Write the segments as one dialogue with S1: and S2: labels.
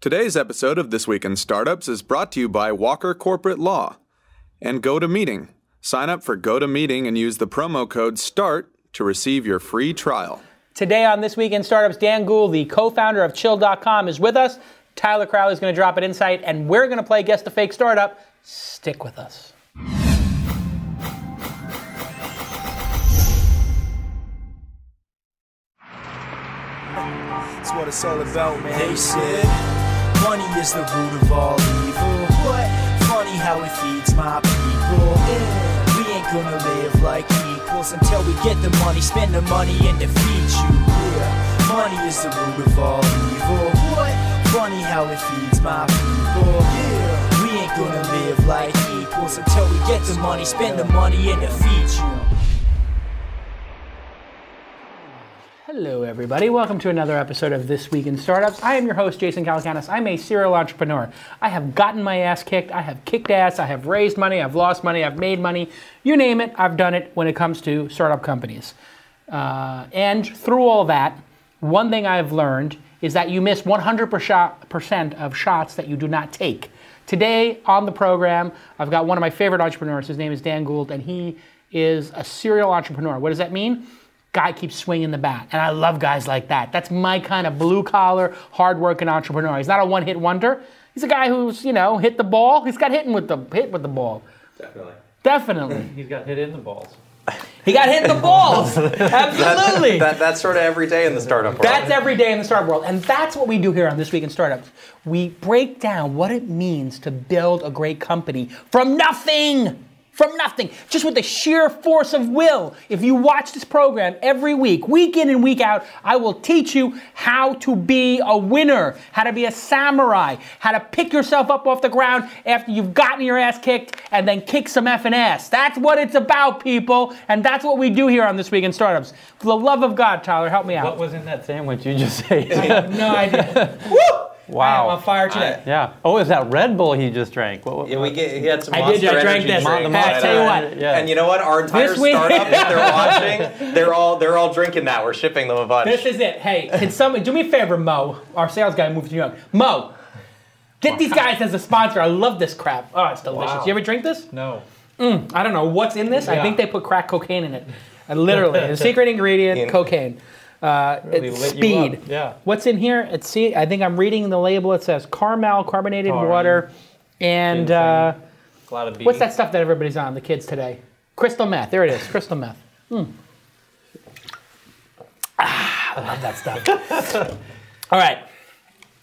S1: Today's episode of This Week in Startups is brought to you by Walker Corporate Law and GoToMeeting. Sign up for GoToMeeting and use the promo code START to receive your free trial.
S2: Today on This Week in Startups, Dan Gould, the co-founder of Chill.com, is with us. Tyler Crowley is going to drop an insight, and we're going to play Guess the Fake Startup. Stick with us.
S3: That's what it's all about, man. They said money is the root of all evil. What? Funny how it feeds my people. Yeah. We ain't gonna live like equals until we get the money, spend the money, and defeat you. Yeah. Money is the root of all evil. What? Funny how it feeds my people. Yeah. We ain't gonna live like equals until we get the money, spend the money, and defeat you.
S2: Hello, everybody. Welcome to another episode of This Week in Startups. I am your host, Jason Calacanis. I'm a serial entrepreneur. I have gotten my ass kicked. I have kicked ass. I have raised money. I've lost money. I've made money. You name it, I've done it when it comes to startup companies. Uh, and through all that, one thing I've learned is that you miss 100% of shots that you do not take. Today on the program, I've got one of my favorite entrepreneurs. His name is Dan Gould, and he is a serial entrepreneur. What does that mean? Guy keeps swinging the bat. And I love guys like that. That's my kind of blue collar, hardworking entrepreneur. He's not a one hit wonder. He's a guy who's, you know, hit the ball. He's got hitting with the hit with the ball.
S4: Definitely.
S2: Definitely.
S4: He's got hit in the balls.
S2: he got hit in the balls. Absolutely.
S4: That, that's sort of every day in the startup world.
S2: That's every day in the startup world. And that's what we do here on This Week in Startups. We break down what it means to build a great company from nothing from nothing, just with the sheer force of will. If you watch this program every week, week in and week out, I will teach you how to be a winner, how to be a samurai, how to pick yourself up off the ground after you've gotten your ass kicked and then kick some effing ass. That's what it's about, people, and that's what we do here on This Week in Startups. For the love of God, Tyler, help me out.
S5: What was in that sandwich you just ate?
S2: I have no idea. Woo!
S5: Wow.
S2: I am on fire today.
S5: yeah. Oh, is that Red Bull he just drank? What, what,
S4: Yeah, we get, he had some
S2: I
S4: Monster
S2: did, I drank
S4: Energy
S2: this.
S4: drink.
S5: the
S2: Hey, I tell you what.
S5: Yeah.
S4: And you know what? Our entire
S2: This week-
S4: startup, if they're watching, they're all they're all drinking that. We're shipping them a bunch.
S2: This is it. Hey, can someone do me a favor, Mo? Our sales guy moved to New York. Mo, get these guys as a sponsor. I love this crap. Oh, it's delicious.
S5: Wow.
S2: You ever drink this?
S5: no.
S2: I don't know what's in this. I think they put crack cocaine in it. Uh, literally, the secret ingredient,
S4: In-
S2: cocaine. Uh,
S5: Really
S2: speed.
S5: yeah.
S2: What's in here? It's see. I think I'm reading the label. It says caramel, carbonated water, and uh,
S5: A lot of
S2: what's that stuff that everybody's on? The kids today. Crystal meth. There it is. Crystal meth. Mm. Ah, I love that stuff. All right.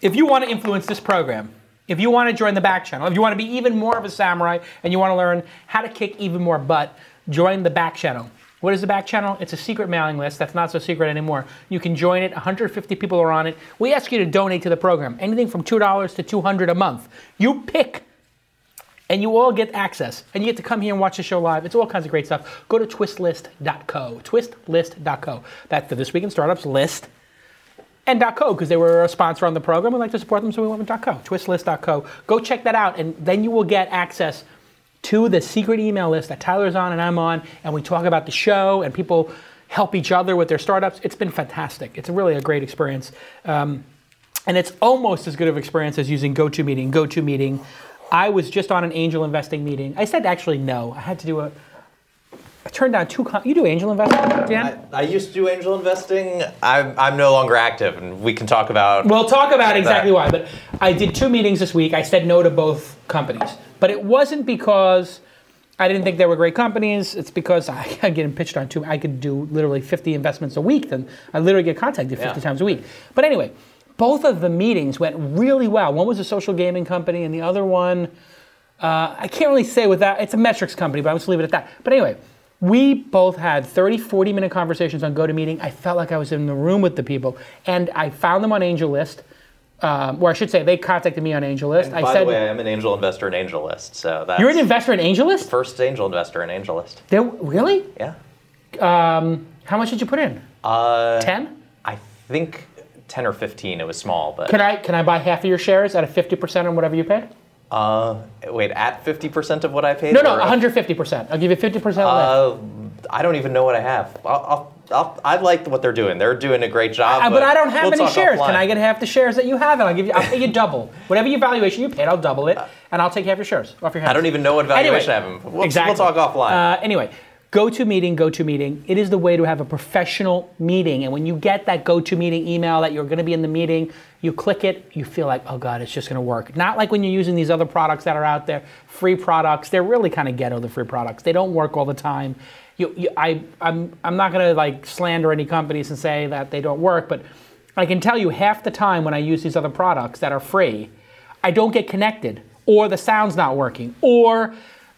S2: If you want to influence this program, if you want to join the back channel, if you want to be even more of a samurai and you want to learn how to kick even more butt, join the back channel. What is the back channel? It's a secret mailing list that's not so secret anymore. You can join it. 150 people are on it. We ask you to donate to the program, anything from $2 to 200 a month. You pick and you all get access. And you get to come here and watch the show live. It's all kinds of great stuff. Go to twistlist.co. Twistlist.co. That's the This Week in Startups list. And .co, because they were a sponsor on the program. We like to support them, so we went with .co. Twistlist.co. Go check that out, and then you will get access to the secret email list that Tyler's on and I'm on, and we talk about the show, and people help each other with their startups. It's been fantastic. It's really a great experience. Um, and it's almost as good of experience as using GoToMeeting. GoToMeeting. I was just on an angel investing meeting. I said actually no. I had to do a. I turned down two. You do angel investing, Dan?
S4: I, I used to do angel investing. I'm I'm no longer active, and we can talk about.
S2: We'll talk about exactly
S4: that.
S2: why. But I did two meetings this week. I said no to both companies, but it wasn't because I didn't think they were great companies. It's because I am getting pitched on two. I could do literally 50 investments a week. Then I literally get contacted 50
S4: Yeah.
S2: times a week. But anyway, both of the meetings went really well. One was a social gaming company, and the other one. Uh, I can't really say with that. It's a metrics company, but I'm just leave it at that. But anyway, we both had 30, 40 minute conversations on GoToMeeting. I felt like I was in the room with the people, and I found them on AngelList. Um, or I should say, they contacted me on AngelList. I
S4: By
S2: said,
S4: the way, I'm an angel investor in AngelList, so that's
S2: "You're an investor in AngelList?
S4: first angel investor in AngelList.
S2: There, really?
S4: Yeah.
S2: How much did you put in?
S4: Uh,
S2: Ten?
S4: I think 10 or 15. It was small, but
S2: Can I can I buy half of your shares at a 50% on whatever you paid?
S4: Uh, wait, at 50% of what I paid.
S2: No, no,
S4: or-
S2: 150%. I'll give you 50% left.
S4: Uh, I don't even know what I have. I'll, I'll, I'll, I like what they're doing. They're doing a great job.
S2: Uh, but I don't have
S4: we'll
S2: any shares. Can. I get half the shares that you have? And I'll give you. I'll pay you double. Whatever your valuation you paid, I'll double it, and I'll take half your shares off your hands.
S4: I don't even know what valuation I have. We'll, we'll talk offline.
S2: Uh, anyway, go to meeting, go to meeting. It is the way to have a professional meeting. And when you get that go to meeting email that you're going to be in the meeting, you click it, you feel like, oh God, it's just going to work. Not like when you're using these other products that are out there, free products. They're really kind of ghetto, the free products. They don't work all the time. You, you, I, I'm, I'm not going to like slander any companies and say that they don't work, but I can tell you half the time when I use these other products that are free, I don't get connected, or the sound's not working, or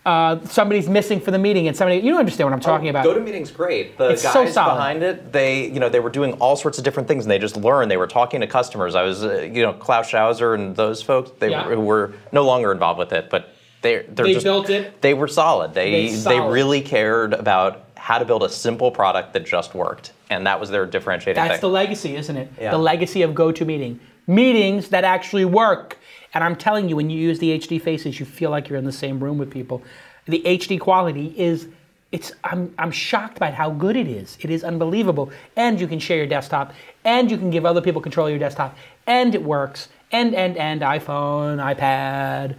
S2: uh, somebody's missing for the meeting, and somebody you don't understand what I'm talking about.
S4: Go to meetings great. The
S2: It's
S4: guys
S2: so solid.
S4: behind it, they you know they were doing all sorts of different things, and they just learned. They were talking to customers. I was uh, you know Klaus Schauser and those folks. They
S2: Yeah.
S4: were, were no longer involved with it, but they they're
S2: They
S4: just,
S2: built it.
S4: They were solid. They
S2: They
S4: they really cared about how to build a simple product that just worked, and that was their differentiating
S2: That's
S4: thing.
S2: the legacy, isn't it?
S4: Yeah.
S2: The legacy of GoToMeeting. Meetings that actually work. And I'm telling you, when you use the HD faces, you feel like you're in the same room with people. The HD quality is, it's, I'm, I'm shocked by how good it is. It is unbelievable. And you can share your desktop, and you can give other people control of your desktop, and it works. And, and, and iPhone, iPad,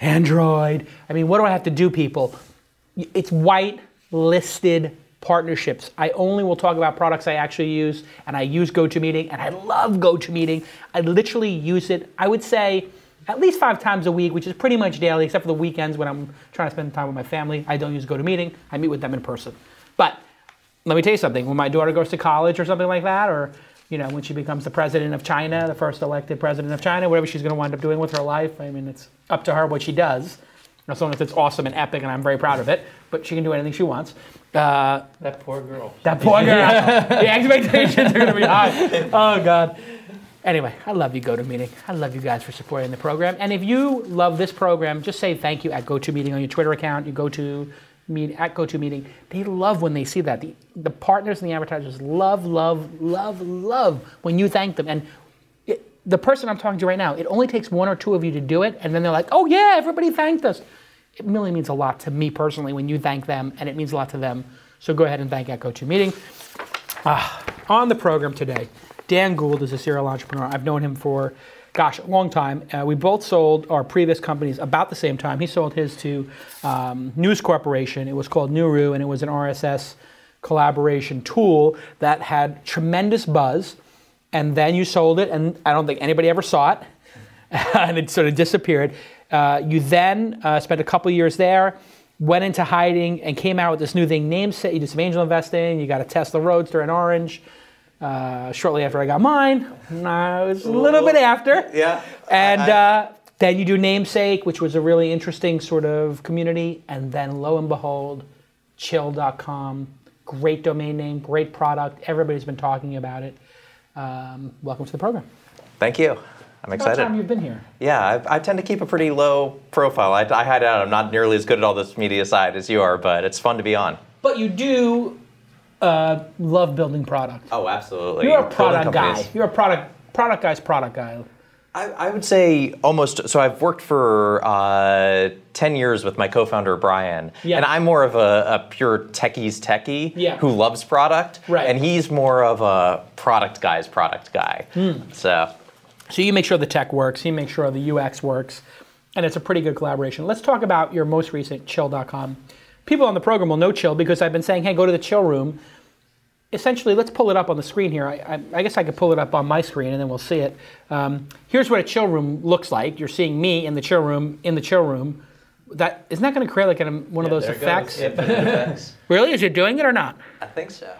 S2: Android. I mean, what do I have to do, people? It's white listed partnerships. I only will talk about products I actually use, and I use GoToMeeting, and I love GoToMeeting. I literally use it, I would say, at least five times a week, which is pretty much daily, except for the weekends when I'm trying to spend time with my family. I don't use GoToMeeting. I meet with them in person. But let me tell you something. When my daughter goes to college or something like that, or you know, when she becomes the president of China, the first elected president of China, whatever she's going to wind up doing with her life, I mean, it's up to her what she does. As long as it's awesome and epic, and I'm very proud of it. But she can do anything she wants. Uh,
S5: That poor girl.
S2: that poor girl. the expectations are going to be high. Oh God. Anyway, I love you, GoToMeeting. I love you guys for supporting the program. And if you love this program, just say thank you at GoToMeeting on your Twitter account. You go to meet at GoToMeeting. They love when they see that. The, the partners and the advertisers love, love, love, love when you thank them. And it, the person I'm talking to right now, it only takes one or two of you to do it, and then they're like, "Oh yeah, everybody thanked us." It really means a lot to me personally when you thank them, and it means a lot to them. So go ahead and thank at GoToMeeting. Ah, on the program today, Dan Gould is a serial entrepreneur. I've known him for, gosh, a long time. Uh, we both sold our previous companies about the same time. He sold his to um, News Corporation. It was called Newroo, and it was an RSS collaboration tool that had tremendous buzz. And then you sold it, and I don't think anybody ever saw it, and it sort of disappeared. Uh, you then uh, spent a couple years there went into hiding and came out with this new thing, Namesake. You did some angel investing. You got a Tesla Roadster in orange. Uh, shortly after I got mine, no, it was a little bit after.
S4: Yeah.
S2: And
S4: I-
S2: uh, then you do Namesake, which was a really interesting sort of community. And then lo and behold, chill.com. Great domain name, great product. Everybody's been talking about it. Um, welcome to the program.
S4: Thank you. I'm
S2: About
S4: excited.
S2: time you've been here.
S4: Yeah, I, I tend to keep a pretty low profile. I, I hide out. I'm not nearly as good at all this media side as you are, but it's fun to be on.
S2: But you do uh, love building product.
S4: Oh, absolutely.
S2: You're a product guy. You're a product product guy's product guy.
S4: I, I would say almost. So I've worked for uh, ten years with my co-founder Brian,
S2: Yeah.
S4: and I'm more of a, a pure techies techie
S2: Yeah.
S4: who loves product,
S2: Right.
S4: and he's more of a product guy's product guy.
S2: Hmm.
S4: So
S2: So you make sure the tech works, you make sure the UX works, and it's a pretty good collaboration. Let's talk about your most recent chill.com. People on the program will know chill because I've been saying, hey, go to the chill room. Essentially, let's pull it up on the screen here. I, I, I guess I could pull it up on my screen and then we'll see it. Um, here's what a chill room looks like. You're seeing me in the chill room, in the chill room. That isn't that going to create like an, one of those effects? Really? Is it doing it or not?
S4: I think so.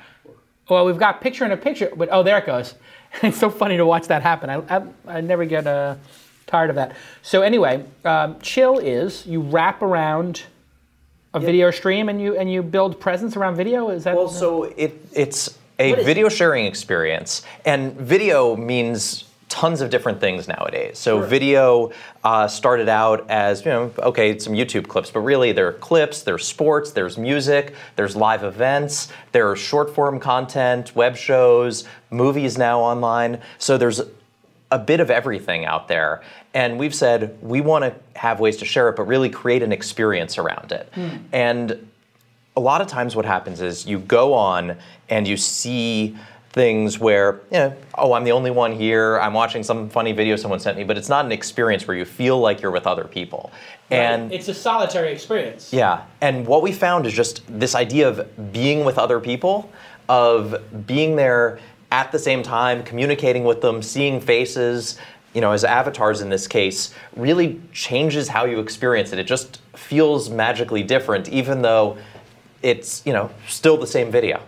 S2: Well, we've got picture in a picture, but oh, there it goes. it's so funny to watch that happen. I, I, I never get uh, tired of that. So anyway, um, chill is you wrap around a video stream and you and you build presence around video. Is that
S4: Well, so it it's a
S2: What is
S4: video sharing experience, and video means tons of different things nowadays. So video uh, started out as you know, okay, some YouTube clips, but really there are clips, there's sports, there's music, there's live events, there's short form content, web shows, movies now online. So there's a bit of everything out there. And we've said we want to have ways to share it, but really create an experience around it. Hmm. And a lot of times what happens is you go on and you see things where, you know, oh, I'm the only one here. I'm watching some funny video someone sent me, but it's not an experience where you feel like you're with other people. And
S2: it's a solitary experience.
S4: yeah, and what we found is just this idea of being with other people, of being there at the same time, communicating with them, seeing faces, you know, as avatars in this case, really changes how you experience it. It just feels magically different, even though it's, you know, still the same video.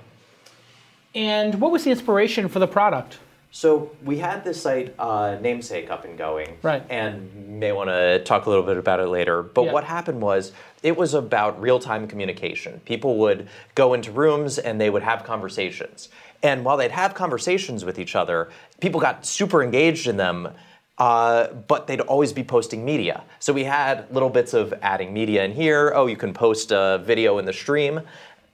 S2: And what was the inspiration for the product?
S4: So we had this site uh, namesake up and going,
S2: Right.
S4: And may want to talk a little bit about it later. But
S2: Yeah.
S4: what happened was it was about real-time communication. People would go into rooms and they would have conversations. And while they'd have conversations with each other, people got super engaged in them. Uh, but they'd always be posting media. So we had little bits of adding media in here. Oh, you can post a video in the stream.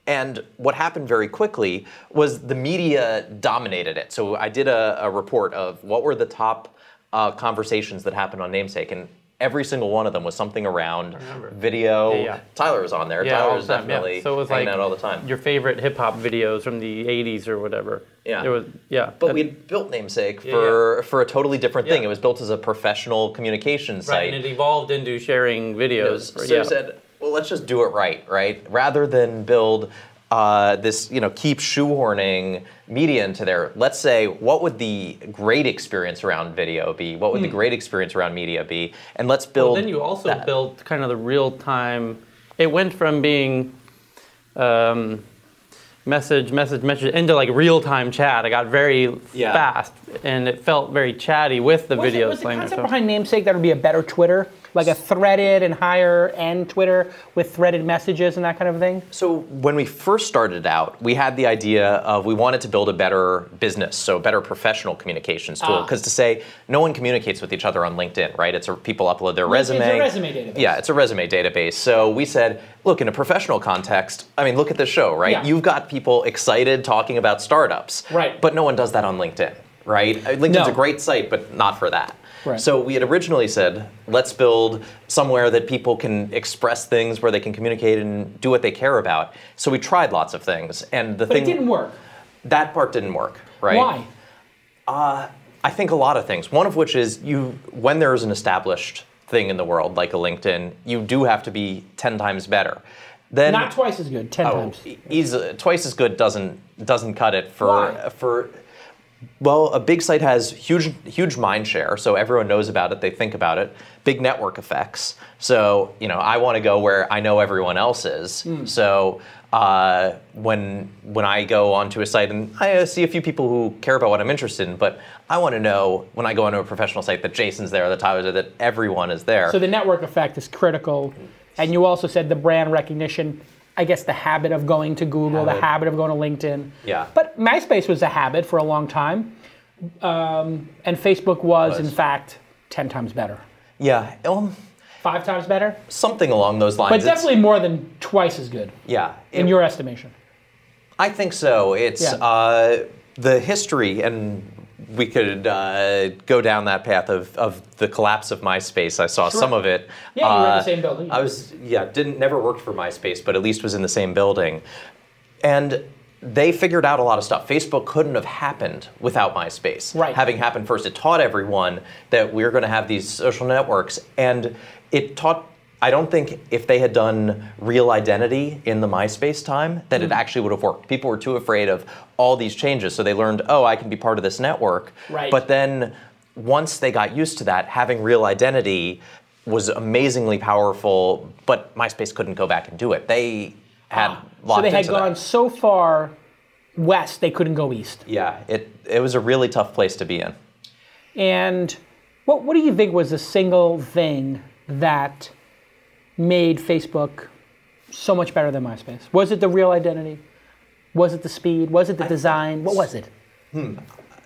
S4: And what happened very quickly was the media dominated it. So I did a, a report of what were the top uh, conversations that happened on Namesake, and every single one of them was something around video.
S5: Yeah, yeah.
S4: Tyler was on there.
S5: Yeah,
S4: Tyler was
S5: the time, yeah.
S4: definitely
S5: So it was
S4: hanging
S5: like
S4: out all the time.
S5: Your favorite hip hop videos from the '80s or whatever.
S4: Yeah.
S5: There was yeah.
S4: but we had built Namesake
S5: Yeah,
S4: for for a totally different thing.
S5: Yeah.
S4: It was built as a professional communication
S5: right,
S4: site.
S5: and it evolved into sharing videos.
S4: So
S5: for- yeah.
S4: we said, well, let's just do it right, right? Rather than build uh, this, you know, keep shoehorning media into there. Let's say, what would the great experience around video be? What would the great experience around media be? And let's build.
S5: Well, then you also
S4: that.
S5: built kind of the real time. It went from being um, message, message, message into like real time chat. It got very
S4: Yeah.
S5: fast, and it felt very chatty with the
S2: Was, it,
S5: videos
S2: was the concept behind Namesake that would be a better Twitter? Like a threaded and higher end Twitter with threaded messages and that kind of thing?
S4: So when we first started out, we had the idea of we wanted to build a better business, so a better professional communications tool.
S2: Ah.
S4: Because to say no one communicates with each other on LinkedIn, right? It's a, people upload their
S2: a
S4: resume.
S2: resume database.
S4: Yeah, it's a resume database. So we said, look, in a professional context, I mean, look at this show, right?
S2: Yeah.
S4: You've got people excited talking about startups,
S2: Right.
S4: But no one does that on LinkedIn, right? LinkedIn's
S2: No.
S4: a great site, but not for that.
S2: Right.
S4: So we had originally said, let's build somewhere that people can express things, where they can communicate and do what they care about. So we tried lots of things, and the
S2: But
S4: thing
S2: it didn't work.
S4: that part didn't work, right?
S2: Why?
S4: Uh, I think a lot of things. One of which is you, when there's an established thing in the world like a LinkedIn, you do have to be ten times better. Then
S2: Not twice as good, 10
S4: oh,
S2: times.
S4: easy, twice as good doesn't doesn't cut it for
S2: Why?
S4: for. Well, a big site has huge huge mind share, so everyone knows about it. They think about it. Big network effects. So you know, I want to go where I know everyone else is.
S2: Hmm.
S4: So uh, when when I go onto a site and I see a few people who care about what I'm interested in, but I want to know when I go onto a professional site that Jason's there, that Tyler's there, that everyone is there.
S2: So the network effect is critical. And you also said the brand recognition, I guess the habit of going to Google, the
S4: Habit.
S2: habit of going to LinkedIn.
S4: Yeah.
S2: But MySpace was a habit for a long time. Um, and Facebook was,
S4: Was.
S2: in fact, 10 times better.
S4: yeah, um,
S2: Five times better?
S4: something along those lines.
S2: But
S4: It's-
S2: definitely more than twice as good,
S4: yeah.
S2: in your estimation.
S4: I think so. It's
S2: Yeah.
S4: uh, the history, and we could uh, go down that path of, of the collapse of MySpace. I saw
S2: Sure.
S4: some of it.
S2: Yeah, you were in the
S4: Uh,
S2: same building.
S4: I was, yeah, didn't never worked for MySpace, but at least was in the same building, and. They figured out a lot of stuff. Facebook couldn't have happened without MySpace.
S2: Right.
S4: Having happened first, it taught everyone that we're going to have these social networks, and it taught I don't think if they had done real identity in the MySpace time, that
S2: Hmm.
S4: it actually would have worked. People were too afraid of all these changes, so they learned, oh, I can be part of this network.
S2: Right.
S4: But then once they got used to that, having real identity was amazingly powerful, but MySpace couldn't go back and do it. They had
S2: Ah, so they had gone
S4: that.
S2: so far west, they couldn't go east.
S4: Yeah, it, it was a really tough place to be in.
S2: And what, what do you think was the single thing that made Facebook so much better than MySpace? Was it the real identity? Was it the speed? Was it the design? What was it? Hmm.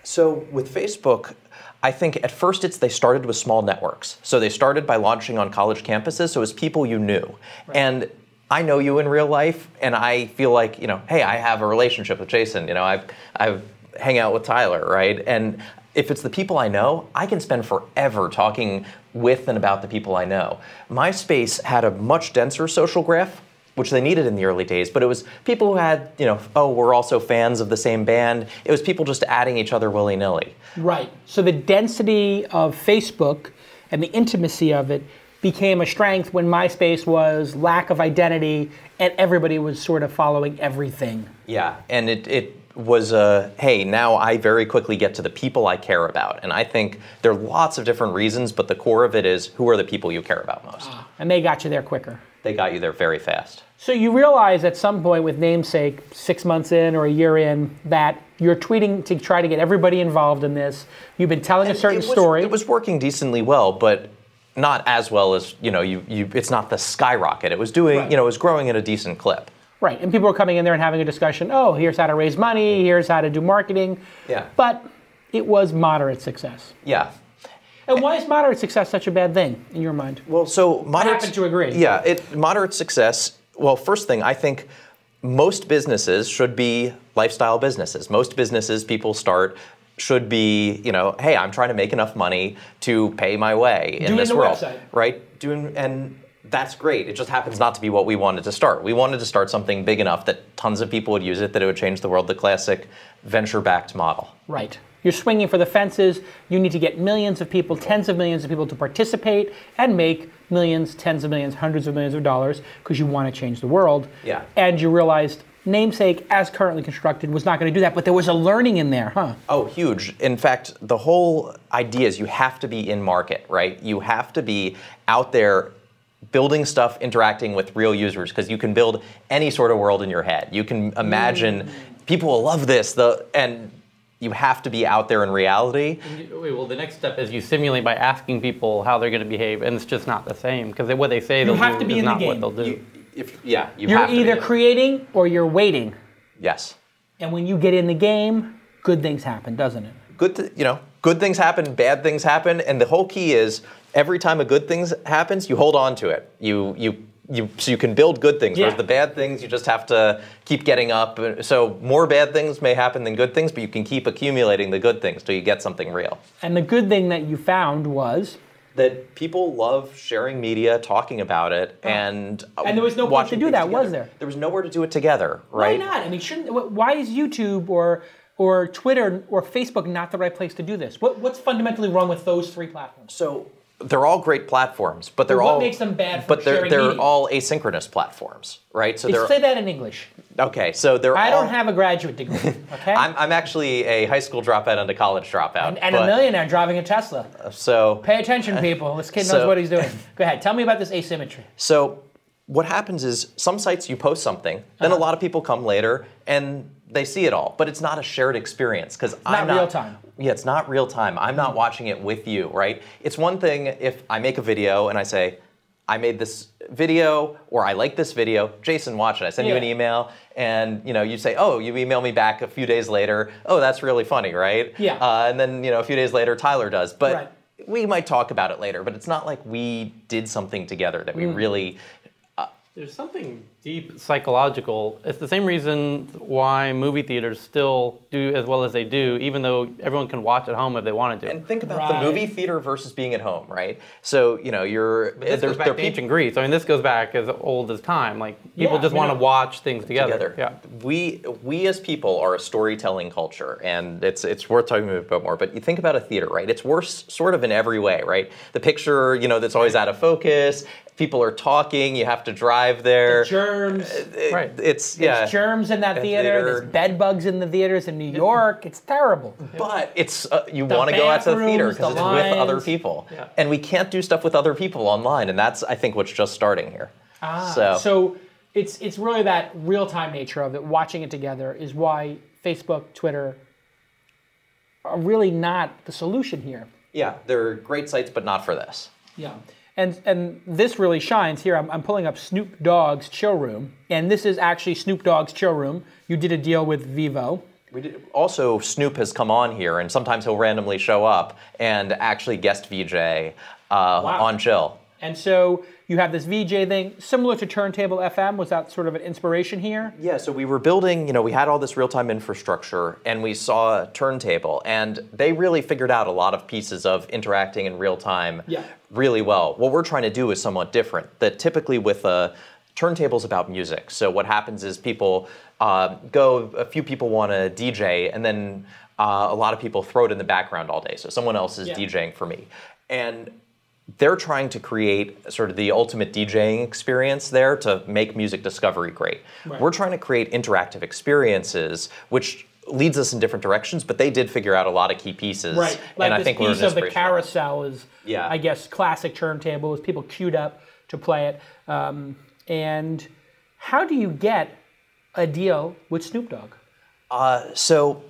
S4: So with Facebook, I think at first it's they started with small networks. So they started by launching on college campuses. So it was people you knew, and I know you in real life, and I feel like you know, hey, I have a relationship with Jason. You know, I've I've hang out with Tyler, right? And if it's the people I know, I can spend forever talking with and about the people I know. MySpace had a much denser social graph. which they needed in the early days, but it was people who had, you know, oh, we're also fans of the same band. It was people just adding each other willy nilly.
S2: Right. So the density of Facebook and the intimacy of it became a strength when MySpace was lack of identity and everybody was sort of following everything.
S4: Yeah, and it, it was a hey, now I very quickly get to the people I care about. And I think there are lots of different reasons, but the core of it is who are the people you care about most?
S2: Ah, and they got you there quicker.
S4: They got you there very fast.
S2: So you realize at some point with namesake, six months in or a year in, that you're tweeting to try to get everybody involved in this. You've been telling a certain
S4: it was,
S2: story.
S4: It was working decently well, but not as well as you know. You, you it's not the skyrocket. It was doing
S2: Right.
S4: you know it was growing at a decent clip.
S2: Right, and people were coming in there and having a discussion. Oh, here's how to raise money. Here's how to do marketing.
S4: Yeah.
S2: But it was moderate success.
S4: Yeah.
S2: And why is moderate success such a bad thing in your mind?
S4: Well, so moderate.
S2: happen to agree.
S4: Yeah, it moderate success. Well, first thing I think most businesses should be lifestyle businesses. Most businesses people start should be, you know, hey, I'm trying to make enough money to pay my way in
S2: Doing
S4: this
S2: the
S4: world,
S2: website.
S4: right? Doing and that's great. It just happens not to be what we wanted to start. We wanted to start something big enough that tons of people would use it, that it would change the world. The classic venture-backed model.
S2: Right. You're swinging for the fences. You need to get millions of people, tens of millions of people to participate and make millions, tens of millions, hundreds of millions of dollars because you want to change the world.
S4: Yeah.
S2: And you realized namesake, as currently constructed, was not going to do that, but there was a learning in there, huh?
S4: Oh, huge. In fact, the whole idea is you have to be in market, right? You have to be out there building stuff, interacting with real users, because you can build any sort of world in your head. You can imagine mm. people will love this, the and you have to be out there in reality.
S5: Wait, well, the next step is you simulate by asking people how they're going to behave, and it's just not the same because what they say they'll
S2: have
S5: do
S2: to be
S5: is
S2: in the
S5: not
S2: game.
S5: what they'll do.
S4: You, if yeah, you
S2: You're
S4: have to
S2: either
S4: in
S2: creating or you're waiting.
S4: yes.
S2: And when you get in the game, good things happen, doesn't it?
S4: good th- you know good things happen bad things happen and the whole key is every time a good thing happens you hold on to it you you you so you can build good things whereas the bad things you just have to keep getting up so more bad things may happen than good things but you can keep accumulating the good things till you get something real
S2: And the good thing that you found was
S4: that people love sharing media talking about it and uh,
S2: And there was no place to do that, was there?
S4: there was nowhere to do it together right
S2: why not? I mean, shouldn't? Why is YouTube or or Twitter or Facebook not the right place to do this? What, what's fundamentally wrong with those three platforms?
S4: So they're all great platforms, but they're
S2: But what
S4: all
S2: makes them bad for
S4: But they're they're
S2: media?
S4: all asynchronous platforms, right? So they're
S2: Say that in English.
S4: okay. So they're
S2: I
S4: all,
S2: don't have a graduate degree, okay?
S4: I'm, I'm actually a high school dropout and a college dropout.
S2: and and a millionaire driving a Tesla.
S4: So
S2: Pay attention, people. This kid knows
S4: so-
S2: what he's doing. Go ahead. Tell me about this asymmetry.
S4: So what happens is some sites you post something, then
S2: Uh-huh.
S4: a lot of people come later and they see it all, but it's not a shared experience because I'm
S2: not real time.
S4: Yeah, it's not real time. I'm not watching it with you, right? It's one thing if I make a video and I say, I made this video or I like this video, Jason, watch it. I send you an email and you know you say, oh, you email me back a few days later. Oh, that's really funny, right?
S2: Yeah.
S4: Uh, and then you know a few days later, Tyler does, but.
S2: Right.
S4: We might talk about it later, but it's not like we did something together that we
S2: Mm.
S4: really
S5: There's something deep psychological. It's the same reason why movie theaters still do as well as they do, even though everyone can watch at home if they wanted to.
S4: And think about
S2: Right.
S4: the movie theater versus being at home, right? So you know, you're
S5: this
S4: there-
S5: goes back
S4: there are
S5: to
S4: peop-
S5: ancient Greece. I mean, this goes back as old as time. Like people
S2: Yeah,
S5: just
S2: I
S5: want to watch things together.
S4: together.
S5: Yeah.
S4: We we as people are a storytelling culture, and it's it's worth talking about more. But you think about a theater, right? It's worse sort of in every way, right? The picture, you know, that's always out of focus. People are talking. You have to drive there.
S2: Germs.
S4: It-
S5: Right.
S4: It's yeah.
S2: There's germs in that
S4: That
S2: theater.
S4: theater.
S2: There's bed bugs in the theaters in New York. It's terrible.
S4: But it's uh, you want to go out to the theater because
S2: the
S4: it's with other people,
S5: Yeah.
S4: and we can't do stuff with other people online, and that's I think what's just starting here.
S2: Ah,
S4: so,
S2: so it's it's really that real time nature of it. Watching it together is why Facebook, Twitter are really not the solution here.
S4: yeah, they're great sites, but not for this.
S2: Yeah. And and this really shines here. I'm, I'm pulling up Snoop Dogg's chill room, and this is actually Snoop Dogg's chill room. You did a deal with Vevo.
S4: We did, also, Snoop has come on here, and sometimes he'll randomly show up and actually guest VJ uh, on Chill.
S2: And so you have this VJ thing, similar to Turntable FM. Was that sort of an inspiration here?
S4: Yeah, so we were building, you know, we had all this real time infrastructure and we saw a turntable, and they really figured out a lot of pieces of interacting in real time
S2: Yeah.
S4: really well. What we're trying to do is somewhat different. That typically with a turntables about music. So what happens is people uh, go, a few people want to DJ, and then uh, a lot of people throw it in the background all day. So someone else is
S2: Yeah.
S4: DJing for me. And they're trying to create sort of the ultimate DJing experience there to make music discovery great.
S2: Right.
S4: We're trying to create interactive experiences, which leads us in different directions, but they did figure out a lot of key pieces.
S2: Right. Like
S4: and I
S2: this
S4: think we're
S2: piece of the carousel is,
S4: Yeah.
S2: I guess, classic turntables. People queued up to play it. Um, and how do you get a deal with Snoop Dogg?
S4: So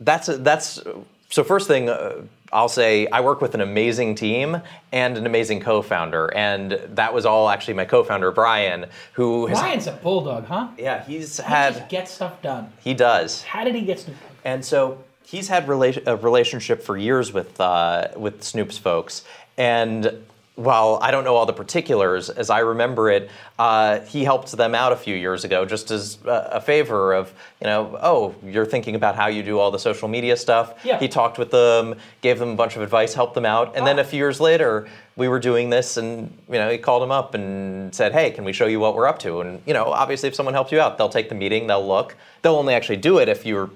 S4: that's a, that's so first thing uh, I'll say I work with an amazing team and an amazing co-founder, and that was all actually my co-founder Brian, who has
S2: Brian's a bulldog, huh?
S4: yeah he's
S2: He
S4: had
S2: just gets stuff done.
S4: he does
S2: How did he get stuff Dogg?
S4: And so he's had rela- a relationship for years with uh, with Snoop's folks, and while I don't know all the particulars, as I remember it, uh, he helped them out a few years ago, just as a, a favor of you know, oh, you're thinking about how you do all the social media stuff.
S2: Yeah.
S4: He talked with them, gave them a bunch of advice, helped them out, and then
S2: Ah.
S4: a few years later. We were doing this, and you know, he called him up and said, "Hey, can we show you what we're up to?" And you know, obviously, if someone helps you out, they'll take the meeting, they'll look, they'll only actually do it if you're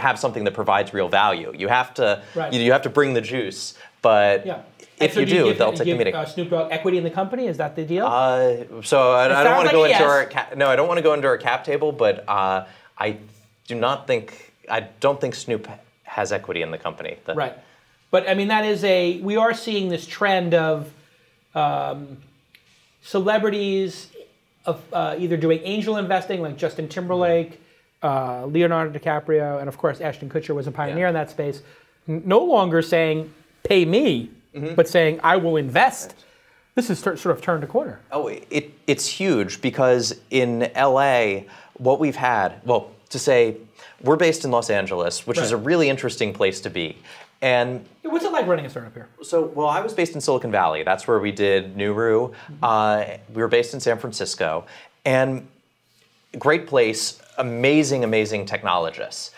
S4: have something that provides real value. You have to
S2: Right.
S4: you, you have to bring the juice, but
S2: Yeah.
S4: If
S2: So
S4: you
S2: do give,
S4: they'll take
S2: give,
S4: the meeting.
S2: Uh, Snoop Dogg equity in the company? Is that the deal?
S4: Uh, so I, I don't want
S2: like
S4: to go into
S2: yes.
S4: our ca- no, I don't want to go into our cap table, but uh, I do not think I don't think Snoop has equity in the company. That-
S2: Right. But I mean, that is a, we are seeing this trend of um, celebrities of uh, either doing angel investing like Justin Timberlake, uh, Leonardo DiCaprio, and of course Ashton Kutcher was a pioneer
S4: Yeah.
S2: in that space. N- No longer saying, pay me,
S4: Mm-hmm.
S2: but saying, I will invest. This is sort sort of turned a corner.
S4: Oh, it, it's huge because in LA, what we've had, well, to say, we're based in Los Angeles, which is a really interesting place to be. And
S2: What's it like running a startup here?
S4: So, well, I was based in Silicon Valley. That's where we did Newroo. Uh, we were based in San Francisco, and great place, amazing, amazing technologists.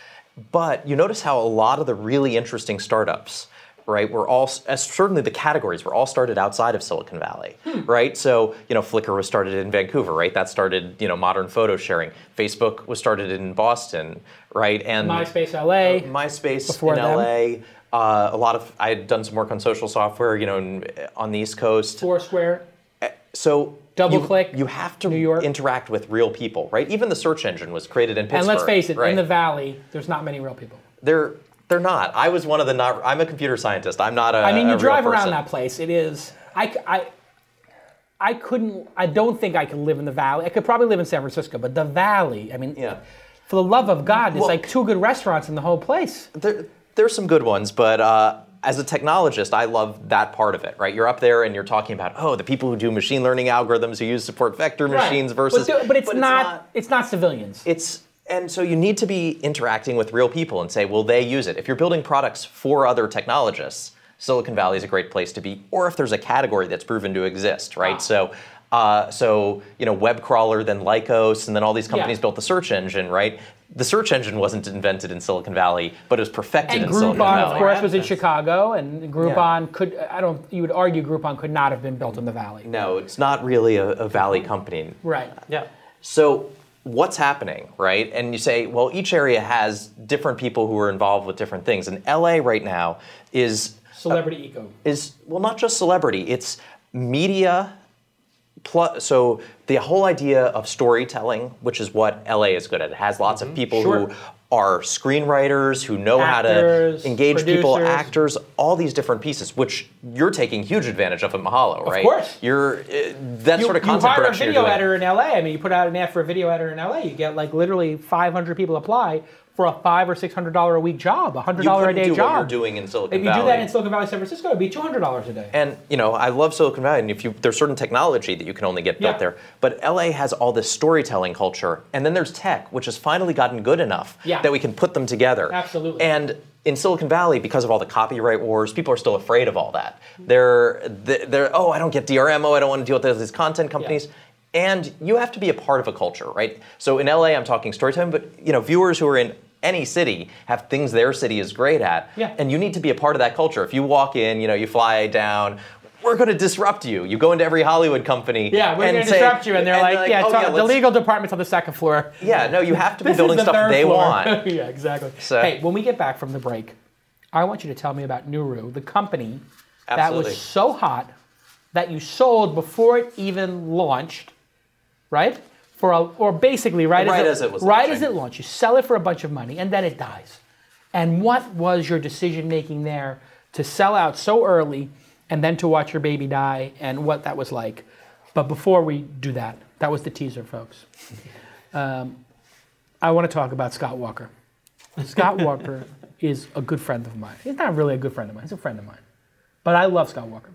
S4: But you notice how a lot of the really interesting startups, right, were all as certainly the categories were all started outside of Silicon Valley, hmm. right? So, you know, Flickr was started in Vancouver, right? That started, you know, modern photo sharing. Facebook was started in Boston, right? And
S2: MySpace LA.
S4: Uh, MySpace
S2: Before
S4: in
S2: them.
S4: LA. Uh, a lot of I had done some work on social software, you know, in, on the East Coast.
S2: Foursquare.
S4: Uh, so
S2: Double
S4: you,
S2: click,
S4: You have to interact with real people, right? Even the search engine was created in Pittsburgh.
S2: And let's face it,
S4: right?
S2: in the valley, there's not many real people.
S4: they're they're not. I was one of the not. I'm a computer scientist. I'm not a.
S2: I mean, you drive around that place. It is. I, I, I couldn't. I don't think I could live in the valley. I could probably live in San Francisco, but the valley. I mean,
S4: Yeah.
S2: for the love of God, it's
S4: Well-
S2: like two good restaurants in the whole place.
S4: There, there's some good ones, but uh, as a technologist, I love that part of it, right? You're up there and you're talking about, oh, the people who do machine learning algorithms who use support vector machines versus.
S2: But, the- but it's, not, It's not civilians.
S4: It's and so you need to be interacting with real people and say, will they use it? If you're building products for other technologists, Silicon Valley is a great place to be. Or if there's a category that's proven to exist, right?
S2: Ah.
S4: So, uh, so you know, web crawler, then Lycos, and then all these companies
S2: Yeah.
S4: built the search engine, right? The search engine wasn't invented in Silicon Valley, but it was perfected
S2: and
S4: in Silicon Valley.
S2: Groupon,
S4: Valley.
S2: of course, was in Chicago, and Groupon could. I don't. You would argue Groupon could not have been built in the valley.
S4: No, it's not really a, a Valley company.
S2: Right.
S5: Yeah.
S4: So what's happening, right? And you say, well, each area has different people who are involved with different things. And LA right now is
S2: Celebrity eco.
S4: is well not just celebrity, it's media plus so the whole idea of storytelling, which is what LA is good at. It has lots of people
S2: Mm-hmm. Sure.
S4: who are screenwriters who know
S2: Actors,
S4: how to engage people, actors, all these different pieces, which you're taking huge advantage of at Mahalo, right?
S2: Of course.
S4: You're uh, that
S2: You,
S4: sort of
S2: you
S4: content
S2: hire a video editor in LA. I mean, you put out an ad for a video editor in LA. You get like literally 500 people apply for a five or six hundred dollar a week job, a hundred dollar a day
S4: do
S2: job.
S4: what you're doing in Silicon Valley.
S2: if you
S4: Valley.
S2: do that in Silicon Valley, San Francisco, it'd be two hundred dollars a day.
S4: And you know, I love Silicon Valley, and if you there's certain technology that you can only get built
S2: Yeah.
S4: there. But LA has all this storytelling culture, and then there's tech, which has finally gotten good enough
S2: Yeah.
S4: that we can put them together.
S2: Absolutely.
S4: And in Silicon Valley, because of all the copyright wars, people are still afraid of all that. They're they're oh, I don't get DRM, oh, I don't want to deal with these content companies. And you have to be a part of a culture, right? So in LA, I'm talking storytelling, but you know, viewers who are in any city have things their city is great at,
S2: Yeah.
S4: and you need to be a part of that culture. If you walk in, you know, you fly down, we're going to disrupt you. You go into every Hollywood company.
S2: Yeah, we're going to disrupt you, and they're like, yeah,
S4: "Oh,
S2: it's all- the legal department's on the second floor.
S4: Yeah, no, you have to be building
S2: the
S4: stuff they
S2: floor.
S4: want.
S2: yeah, exactly.
S4: So-
S2: hey, when we get back from the break, I want you to tell me about Newroo, the company that was so hot that you sold before it even launched, right? For a, or basically right,
S4: Right as it was
S2: right
S4: launching.
S2: as it launched, you sell it for a bunch of money and then it dies. And what was your decision making there to sell out so early and then to watch your baby die and what that was like? But before we do that, that was the teaser, folks. Um, I want to talk about Scott Walker. Scott Walker is a good friend of mine. He's not really a good friend of mine, he's a friend of mine. But I love Scott Walker.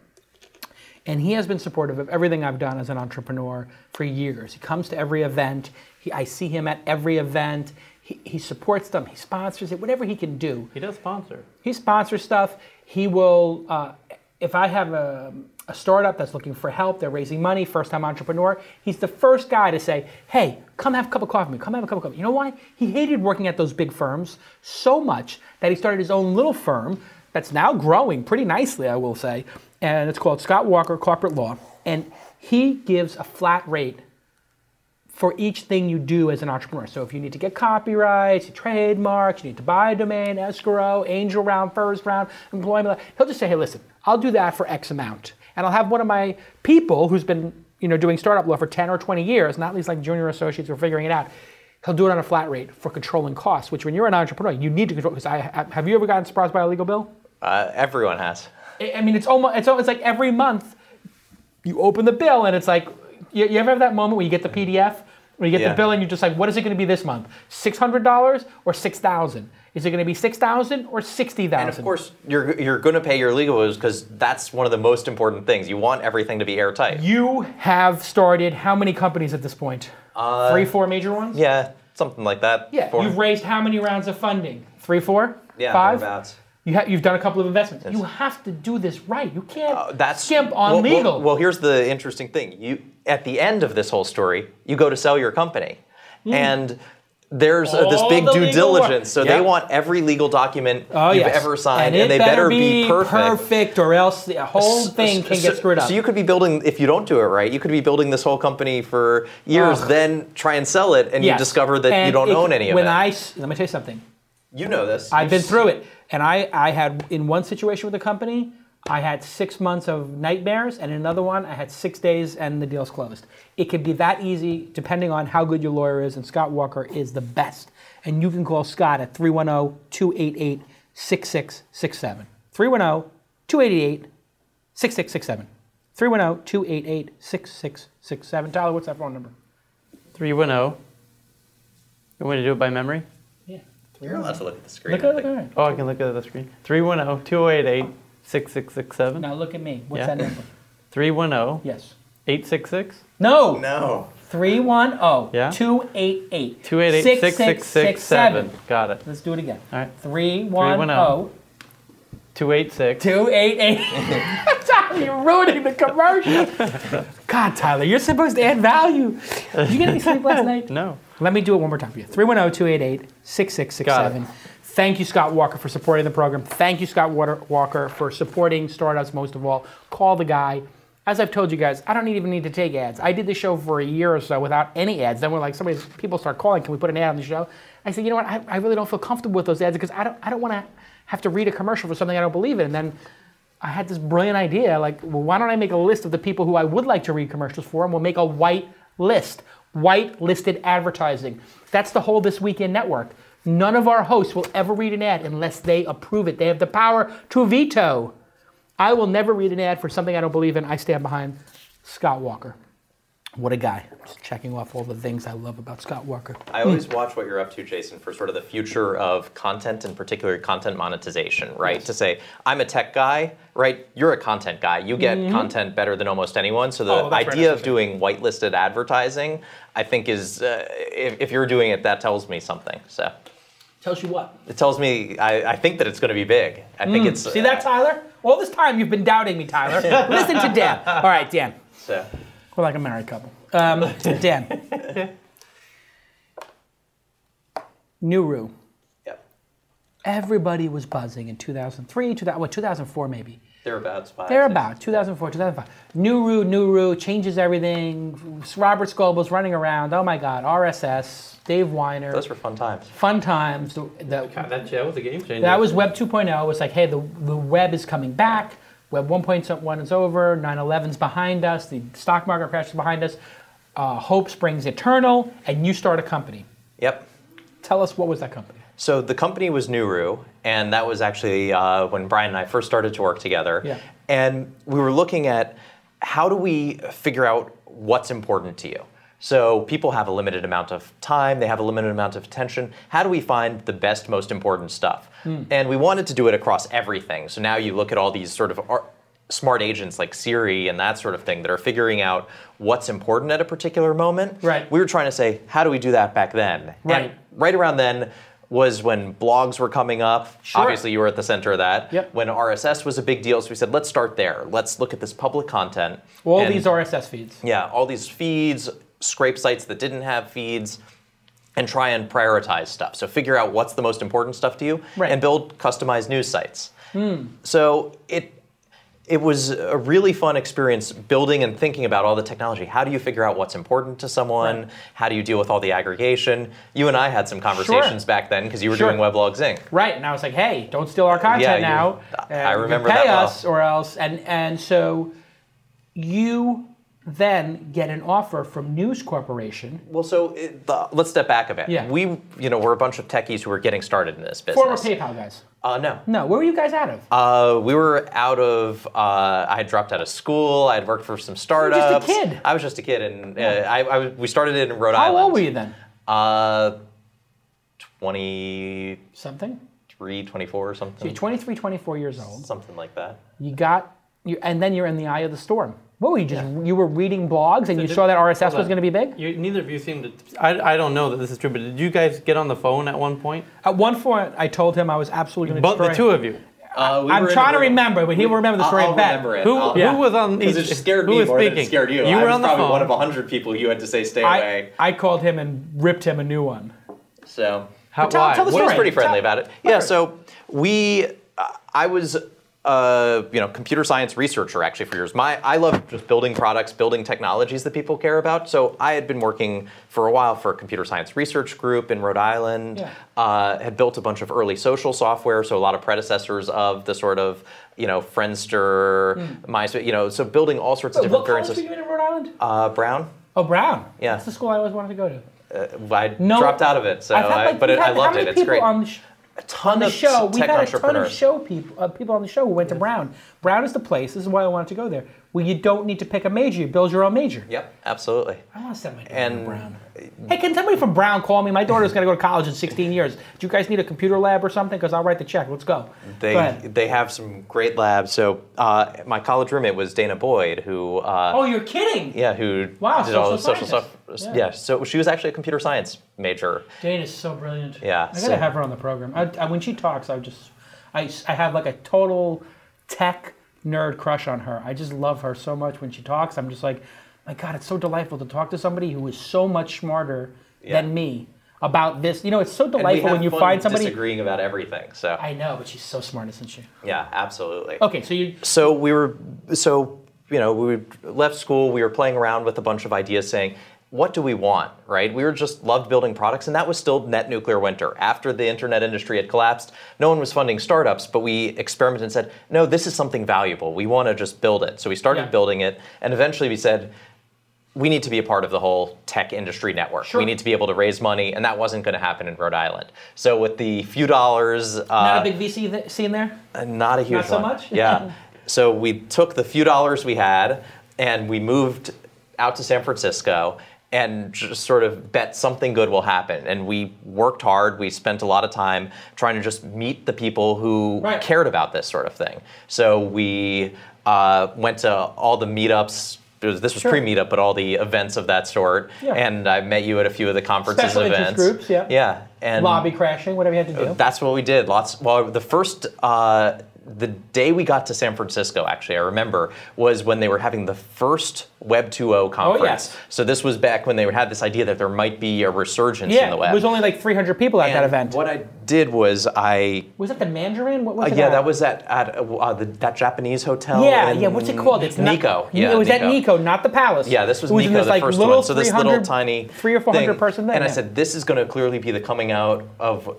S2: And he has been supportive of everything I've done as an entrepreneur for years. He comes to every event. He, I see him at every event. He, he supports them. He sponsors it. Whatever he can do,
S5: He does sponsor.
S2: he sponsors stuff. He will, uh, if I have a, a startup that's looking for help, they're raising money, first time entrepreneur, he's the first guy to say, hey, come have a cup of coffee with me, come have a cup of coffee. You know why? He hated working at those big firms so much that he started his own little firm that's now growing pretty nicely, I will say. And it's called Scott Walker Corporate Law. And he gives a flat rate for each thing you do as an entrepreneur. So if you need to get copyrights, trademarks, you need to buy a domain, escrow, angel round, first round, employment, he'll just say, hey, listen, I'll do that for X amount. And I'll have one of my people who's been you know, doing startup law for 10 or 20 years, not least like junior associates who are figuring it out. He'll do it on a flat rate for controlling costs, which when you're an entrepreneur, you need to control. Because I, have you ever gotten surprised by a legal bill?
S4: Uh, everyone has.
S2: I mean, it's almost it's, it's like every month you open the bill and it's like you, you ever have that moment where you get the PDF where you get
S4: Yeah.
S2: the bill and you're just like, what is it going to be this month? Six hundred dollars or six thousand? Is it going to be six thousand or sixty thousand?
S4: And of course, you're you're going to pay your legal bills because that's one of the most important things. You want everything to be airtight.
S2: you have started how many companies at this point? Three, four major ones.
S4: Uh, yeah, something like that.
S2: Yeah.
S4: For-
S2: You've raised how many rounds of funding? Three, four,
S4: yeah,
S2: five.
S4: thereabouts.
S2: You ha- you've done a couple of investments. You have to do this right. You can't
S4: Uh, That's
S2: skimp on
S4: well, well-
S2: legal.
S4: Well, here's the interesting thing. You at the end of this whole story, you go to sell your company, and there's uh, this. Big due
S2: legal work.
S4: diligence. So
S2: Yeah.
S4: they want every legal document
S2: Oh,
S4: you've
S2: yes.
S4: ever signed,
S2: and,
S4: and, they better be perfect.
S2: perfect, or else the whole thing can
S4: so,
S2: get screwed up.
S4: So you could be building, if you don't do it right, you could be building this whole company for years,
S2: Ugh.
S4: then try and sell it, and
S2: Yes.
S4: you discover that you don't
S2: it-
S4: own any of
S2: when I let me tell you something.
S4: you know this.
S2: I've been through it, and I I had in one situation with a company, I had six months of nightmares, and in another one, I had six days, and the deal's closed. It can be that easy, depending on how good your lawyer is, and Scott Walker is the best. And you can call Scott at 310-288-6667. 310-288-6667. 310-288-6667. Tyler, what's that phone number?
S5: 310. You want me to do it by memory?
S2: Yeah.
S4: You're allowed to look at the screen.
S2: Look at, look at.
S5: Oh, I can look at the screen. 310 288 6667.
S2: Now look at me. What's
S5: Yeah.
S2: that number?
S5: 310
S2: Yes.
S5: 866
S2: No.
S4: No.
S2: 310
S5: Yeah.
S2: 288
S5: 288 6667. Got it.
S2: Let's do it again.
S5: All right.
S2: 310
S5: 286
S2: 288. Tyler, you're ruining the commercial. God, Tyler, you're supposed to add value. Did you get any sleep last night?
S5: No.
S2: Let me do it one more time for you. 310 288 6667. Thank you, Scott Walker, for supporting the program. Thank you, Scott Water- Walker, for supporting startups most of all. Call the guy. As I've told you guys, I don't even need to take ads. I did the show for a year or so without any ads. Then we're like, somebody, people start calling, can we put an ad on the show? I said, you know what, I, I really don't feel comfortable with those ads because I don't, I don't want to have to read a commercial for something I don't believe in. And then I had this brilliant idea, like, well, why don't I make a list of the people who I would like to read commercials for, and we'll make a white list, white listed advertising. That's the whole This Week In Network. None of our hosts will ever read an ad unless they approve it. They have the power to veto. I will never read an ad for something I don't believe in. I stand behind Scott Walker. What a guy. Just checking off all the things I love about Scott Walker.
S4: I always watch what you're up to, Jason, for sort of the future of content and particularly content monetization, right? To say, I'm a tech guy, right? You're a content guy. You get content better than almost anyone. So the.
S2: Oh,
S4: idea of doing whitelisted advertising, I think is, uh, if, if you're doing it, that tells me something. So
S2: Tells you what?
S4: it tells me, I, I think that it's going to be big. I think it's.
S2: Mm. See that, Tyler? All this time you've been doubting me, Tyler. Listen to Dan. All right, Dan.
S4: So,
S2: We're like a married couple. Um, Dan. Newroo.
S4: yep.
S2: Everybody was buzzing in 2003, 2000, what, 2004 maybe.
S4: Thereabouts. Five,
S2: They're
S4: six.
S2: about 2004, 2005. Newroo, Newroo changes everything. Robert Scoble's running around. Oh my God, RSS, Dave Winer.
S4: Those were fun times.
S2: fun times. The, the,
S5: God, that, that was a game changer.
S2: that was Web 2.0. It was like, hey, the, the web is coming back. Web 1.1 is over. 9/11's behind us. The stock market crash is behind us. Uh, hope springs eternal, and you start a company.
S4: Yep.
S2: Tell us what was that company?
S4: So the company was Newroo, and that was actually uh, when Brian and I first started to work together.
S2: Yeah.
S4: And we were looking at how do we figure out what's important to you. So people have a limited amount of time, they have a limited amount of attention. How do we find the best, most important stuff? Hmm. And we wanted to do it across everything. So now you look at all these sort of ar- smart agents like Siri and that sort of thing that are figuring out what's important at a particular moment.
S2: Right.
S4: We were trying to say, how do we do that back then?
S2: Right.
S4: And right around then was when blogs were coming up.
S2: Sure.
S4: Obviously, you were at the center of that.
S2: Yep.
S4: When RSS was a big deal, so we said, let's start there. Let's look at this public content.
S2: All
S4: And-
S2: these RSS feeds.
S4: Yeah, all these feeds, scrape sites that didn't have feeds, and try and prioritize stuff. So figure out what's the most important stuff to you,
S2: Right.
S4: and build customized news sites. So it it was a really fun experience building and thinking about all the technology. How do you figure out what's important to someone?
S2: Right.
S4: How do you deal with all the aggregation? You and I had some conversations back then because you were
S2: Sure.
S4: doing Weblogs Inc.
S2: Right, and I was like, "Hey, don't steal our content
S4: Yeah, you-
S2: now.
S4: I
S2: Uh, you
S4: remember
S2: pay
S4: that well.
S2: us or else." And and so you then get an offer from News Corporation,
S4: Well, so it, the, let's step back a bit.
S2: Yeah.
S4: We, you know, we're a bunch of techies who were getting started in this business.
S2: former PayPal guys.
S4: Uh, no.
S2: No, where were you guys out of?
S4: Uh, we were out of. Uh, I had dropped out of school. I had worked for some startups.
S2: Just a kid.
S4: I was just a kid, and uh, I, I we started it in Rhode
S2: How
S4: Island.
S2: How old were you then?
S4: Uh, 23,
S2: Something.
S4: 24 or something.
S2: You're 23, 24 years old.
S4: Something like that.
S2: You got you, and then you're in the eye of the storm. What were you just? You were reading blogs and you saw that RSS was going to be big.
S5: You, neither of you seem to. I, I don't know that this is true, but did you guys get on the phone at one point?
S2: At one point, I told him I was absolutely going to
S5: But
S2: destroy.
S5: the two of you.
S6: Uh, we
S2: I'm trying to remember, but he will remember the story
S6: I'll,
S2: better.
S6: I'll remember it.
S5: Who,
S6: I'll-
S2: Yeah.
S5: who was on
S6: Because it scared
S5: who
S6: me
S5: was
S6: more
S5: speaking?
S6: than it scared you.
S5: You
S6: I
S5: were
S6: was
S5: on the
S6: probably
S5: phone.
S6: one of a hundred people you had to say stay
S2: I,
S6: away.
S2: I called him and ripped him a new one.
S6: So
S5: How,
S2: tell-
S5: why?
S2: tell the
S4: He
S2: story.
S4: was pretty friendly
S2: Tell-
S4: about it. Yeah. So we, uh, I was, uh, you know, computer science researcher actually for years. My, I love just building products, building technologies that people care about. So I had been working for a while for a computer science research group in Rhode Island.
S2: Yeah.
S4: Uh, had built a bunch of early social software, so a lot of predecessors of the sort of, you know, Friendster, MySpace, you know, so building all sorts of different
S2: Hmm. What college were you in in Rhode Island?
S4: Uh, Brown.
S2: Oh, Brown.
S4: Yeah.
S2: That's the school I always wanted to go to.
S4: I
S2: No,
S4: dropped out of it, so
S2: I've had,
S4: I, but it, I loved it. It's great.
S2: On the, sh-
S4: a ton
S2: on the
S4: of
S2: show, we've
S4: tech
S2: had a ton of show people, uh, people on the show who went to Brown. Brown is the place. This is why I wanted to go there. Where you don't need to pick a major. You build your own major.
S4: Yep, absolutely.
S2: I want to send my daughter
S4: And-
S2: to Brown. Hey, can somebody from Brown call me? My daughter's going to go to college in 16 years. Do you guys need a computer lab or something? Because I'll write the check. Let's go.
S4: They
S2: go
S4: they have some great labs. So uh, my college roommate was Dana Boyd, who uh,
S2: Oh, you're kidding.
S4: yeah, who
S2: Wow,
S4: did all the
S2: social
S4: social stuff. Yeah.
S2: Yeah.
S4: so she was actually a computer science major.
S2: Dana's so brilliant.
S4: Yeah,
S2: I gotta
S4: so-
S2: have her on the program. I, I, when she talks, I just, I, I have like a total tech nerd crush on her. I just love her so much when she talks. I'm just like, my God, it's so delightful to talk to somebody who is so much smarter
S4: Yeah.
S2: than me about this. You know, it's so delightful when you find somebody.
S4: disagreeing about everything. So
S2: I know, but she's so smart, isn't she?
S4: yeah, absolutely.
S2: Okay, so you.
S4: So we were so you know we left school. We were playing around with a bunch of ideas, saying. What do we want, right? We were just loved building products, and that was still net nuclear winter. After the internet industry had collapsed, no one was funding startups, but we experimented and said, no, this is something valuable. We want to just build it. So we started
S2: Yeah.
S4: building it, and eventually we said, we need to be a part of the whole tech industry network.
S2: Sure.
S4: We need to be able to raise money, and that wasn't going to happen in Rhode Island. So with the few dollars, uh,
S2: Not a big VC th- scene there?
S4: uh, Not a huge
S2: Not so
S4: one.
S2: much?
S4: Yeah. so we took the few dollars we had and we moved out to San Francisco and just sort of bet something good will happen. And we worked hard. We spent a lot of time trying to just meet the people who
S2: Right.
S4: cared about this sort of thing. So we uh, went to all the meetups. It was, this was
S2: Sure.
S4: pre-meetup, but all the events of that sort.
S2: Yeah.
S4: And I met you at a few of the conferences
S2: Special
S4: and events.
S2: groups, yeah.
S4: Yeah. And
S2: Lobby crashing, whatever you had to do.
S4: that's what we did. Lots. Well, the first uh, the day we got to San Francisco, actually, I remember, was when they were having the first Web 2.0 conference.
S2: Oh, yes.
S4: So this was back when they had this idea that there might be a resurgence
S2: Yeah,
S4: in the web.
S2: it was only like 300 people at that event.
S4: What I did was I
S2: was that the Mandarin? What was
S4: uh,
S2: it?
S4: yeah,
S2: at?
S4: that was at, at uh, the, that Japanese hotel.
S2: Yeah, yeah. What's it called? It's not-
S4: Yeah,
S2: it was at Nikko, not the Palace.
S4: Yeah, this was
S2: was
S4: Nikko,
S2: in this,
S4: the
S2: like,
S4: first
S2: little
S4: one. So this little
S2: 300
S4: tiny
S2: three or four hundred
S4: thing.
S2: person thing.
S4: And I said, this is going to clearly be the coming out of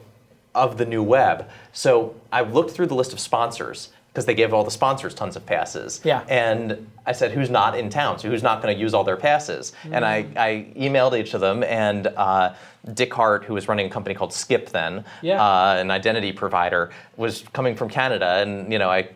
S4: of the new web. So I looked through the list of sponsors because they give all the sponsors tons of passes.
S2: Yeah.
S4: And I said, who's not in town? So who's not going to use all their passes? And I,
S2: Mm.
S4: I emailed each of them, and uh, Dick Hardt, who was running a company called Sxip then,
S2: Yeah.
S4: uh, an identity provider, was coming from Canada, and you know I.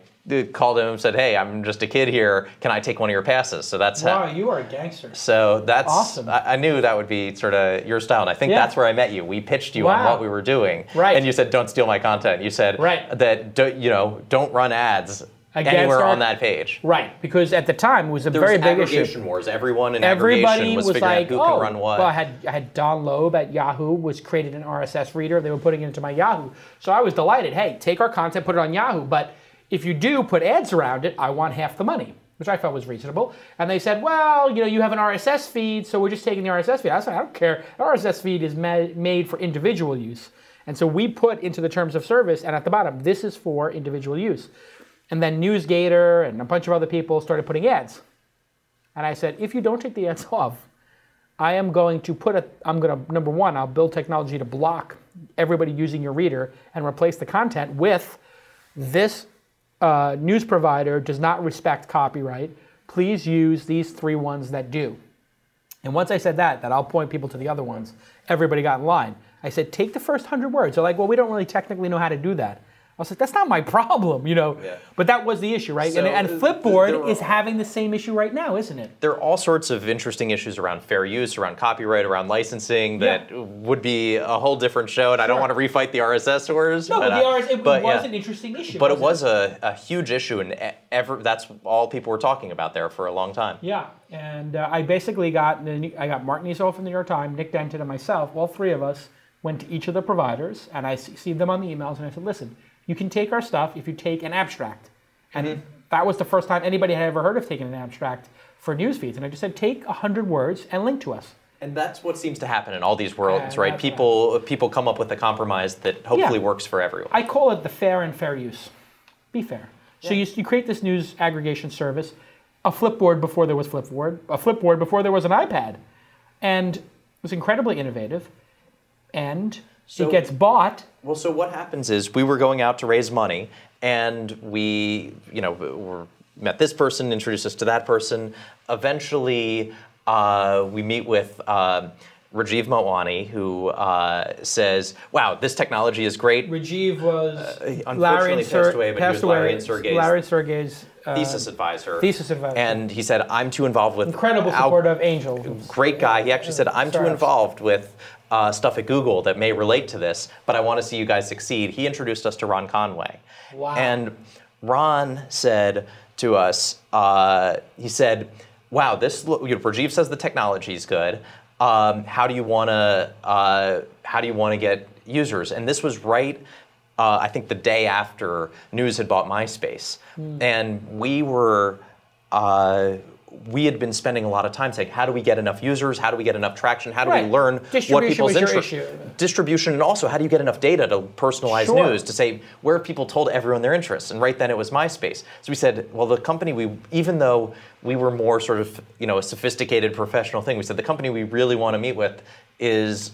S4: Called him and said, "Hey, I'm just a kid here. Can I take one of your passes?" So that's how.
S2: wow, you are a gangster.
S4: So that's
S2: Awesome.
S4: I, I knew that would be sort of your style, and I think
S2: Yeah.
S4: that's where I met you. We pitched you on what we were doing,
S2: Right.
S4: And you said, "Don't steal my content." You said
S2: Right.
S4: that do, you know don't run ads
S2: Against
S4: anywhere
S2: our-
S4: on that page.
S2: Right, because at the time it was a
S4: There
S2: very
S4: was
S2: big
S4: aggregation
S2: issue.
S4: wars. Everyone in
S2: Everybody
S4: aggregation
S2: was,
S4: was, figuring
S2: like,
S4: out who
S2: "Oh,
S4: can run what.
S2: well, I had I had Don Loeb at Yahoo was created an RSS reader. They were putting it into my Yahoo, so I was delighted. Hey, take our content, put it on Yahoo, but if you do put ads around it, I want half the money, which I felt was reasonable. And they said, well, you know, you have an RSS feed, so we're just taking the RSS feed. I said, I don't care. The RSS feed is ma- made for individual use, and so we put into the terms of service, and at the bottom, this is for individual use. And then NewsGator and a bunch of other people started putting ads. And I said, if you don't take the ads off, I am going to put a, I'm going to, number one, I'll build technology to block everybody using your reader and replace the content with this uh, news provider does not respect copyright. Please use these three ones that do. And once I said that, that I'll point people to the other ones, everybody got in line. I said, take the first hundred words. They're like, well, we don't really technically know how to do that. I was like, that's not my problem, you know.
S4: Yeah.
S2: But that was the issue, right?
S4: So,
S2: and, and
S4: uh,
S2: Flipboard
S4: were-
S2: is having the same issue right now, isn't it?
S4: there are all sorts of interesting issues around fair use, around copyright, around licensing that would be a whole different show, and I don't want to refight the RSS wars.
S2: No, but, the RS, it
S4: but,
S2: was
S4: yeah.
S2: an interesting issue.
S4: But it
S2: wasn't
S4: a, a huge issue, and ever that's all people were talking about there for a long time.
S2: Yeah, and uh, I basically got I got Mark Niso from the New York Times, Nick Denton, and myself. All three of us went to each of the providers, and I see them on the emails, and I said, "Listen, you can take our stuff if you take an abstract." And
S4: Mm-hmm.
S2: that was the first time anybody had ever heard of taking an abstract for news feeds. And I just said, "Take hundred words and link to us."
S4: And that's what seems to happen in all these worlds,
S2: Yeah,
S4: right? People people come up with a compromise that hopefully
S2: Yeah.
S4: works for everyone.
S2: I call it the fair and fair use. Be fair. So you, you create this news aggregation service, a Flipboard before there was Flipboard, a Flipboard before there was an iPad, and it was incredibly innovative. And
S4: So-
S2: it gets bought.
S4: Well, so what happens is we were going out to raise money, and we, you know, were, met this person, introduced us to that person. Eventually, uh, we meet with uh, Rajeev Motwani, who uh, says, "Wow, this technology is great."
S2: Rajeev was
S4: Uh, unfortunately passed away, but he was Larry and Sergey's
S2: Larry and Sergey's uh,
S4: thesis advisor.
S2: thesis advisor.
S4: And he said, "I'm too involved with
S2: incredible support of Angel.
S4: great guy. He actually said, I'm too involved with uh, stuff at Google that may relate to this, but I want to see you guys succeed. He introduced us to Ron Conway.
S2: Wow.
S4: And Ron said to us, uh, he said, wow, this, you know, Rajeev says the technology is good. Um, how do you want to, uh, how do you want to get users? And this was right uh, I think the day after News had bought MySpace,
S2: Hmm.
S4: and we were. Uh, we had been spending a lot of time saying, how do we get enough users? How do we get enough traction? How do
S2: Right.
S4: we learn what people's interest? Distribution, and also how do you get enough data to personalize
S2: Sure.
S4: news to say where people told everyone their interests? And right then it was MySpace. So we said, well, the company we, even though we were more sort of, you know, a sophisticated professional thing, we said the company we really want to meet with is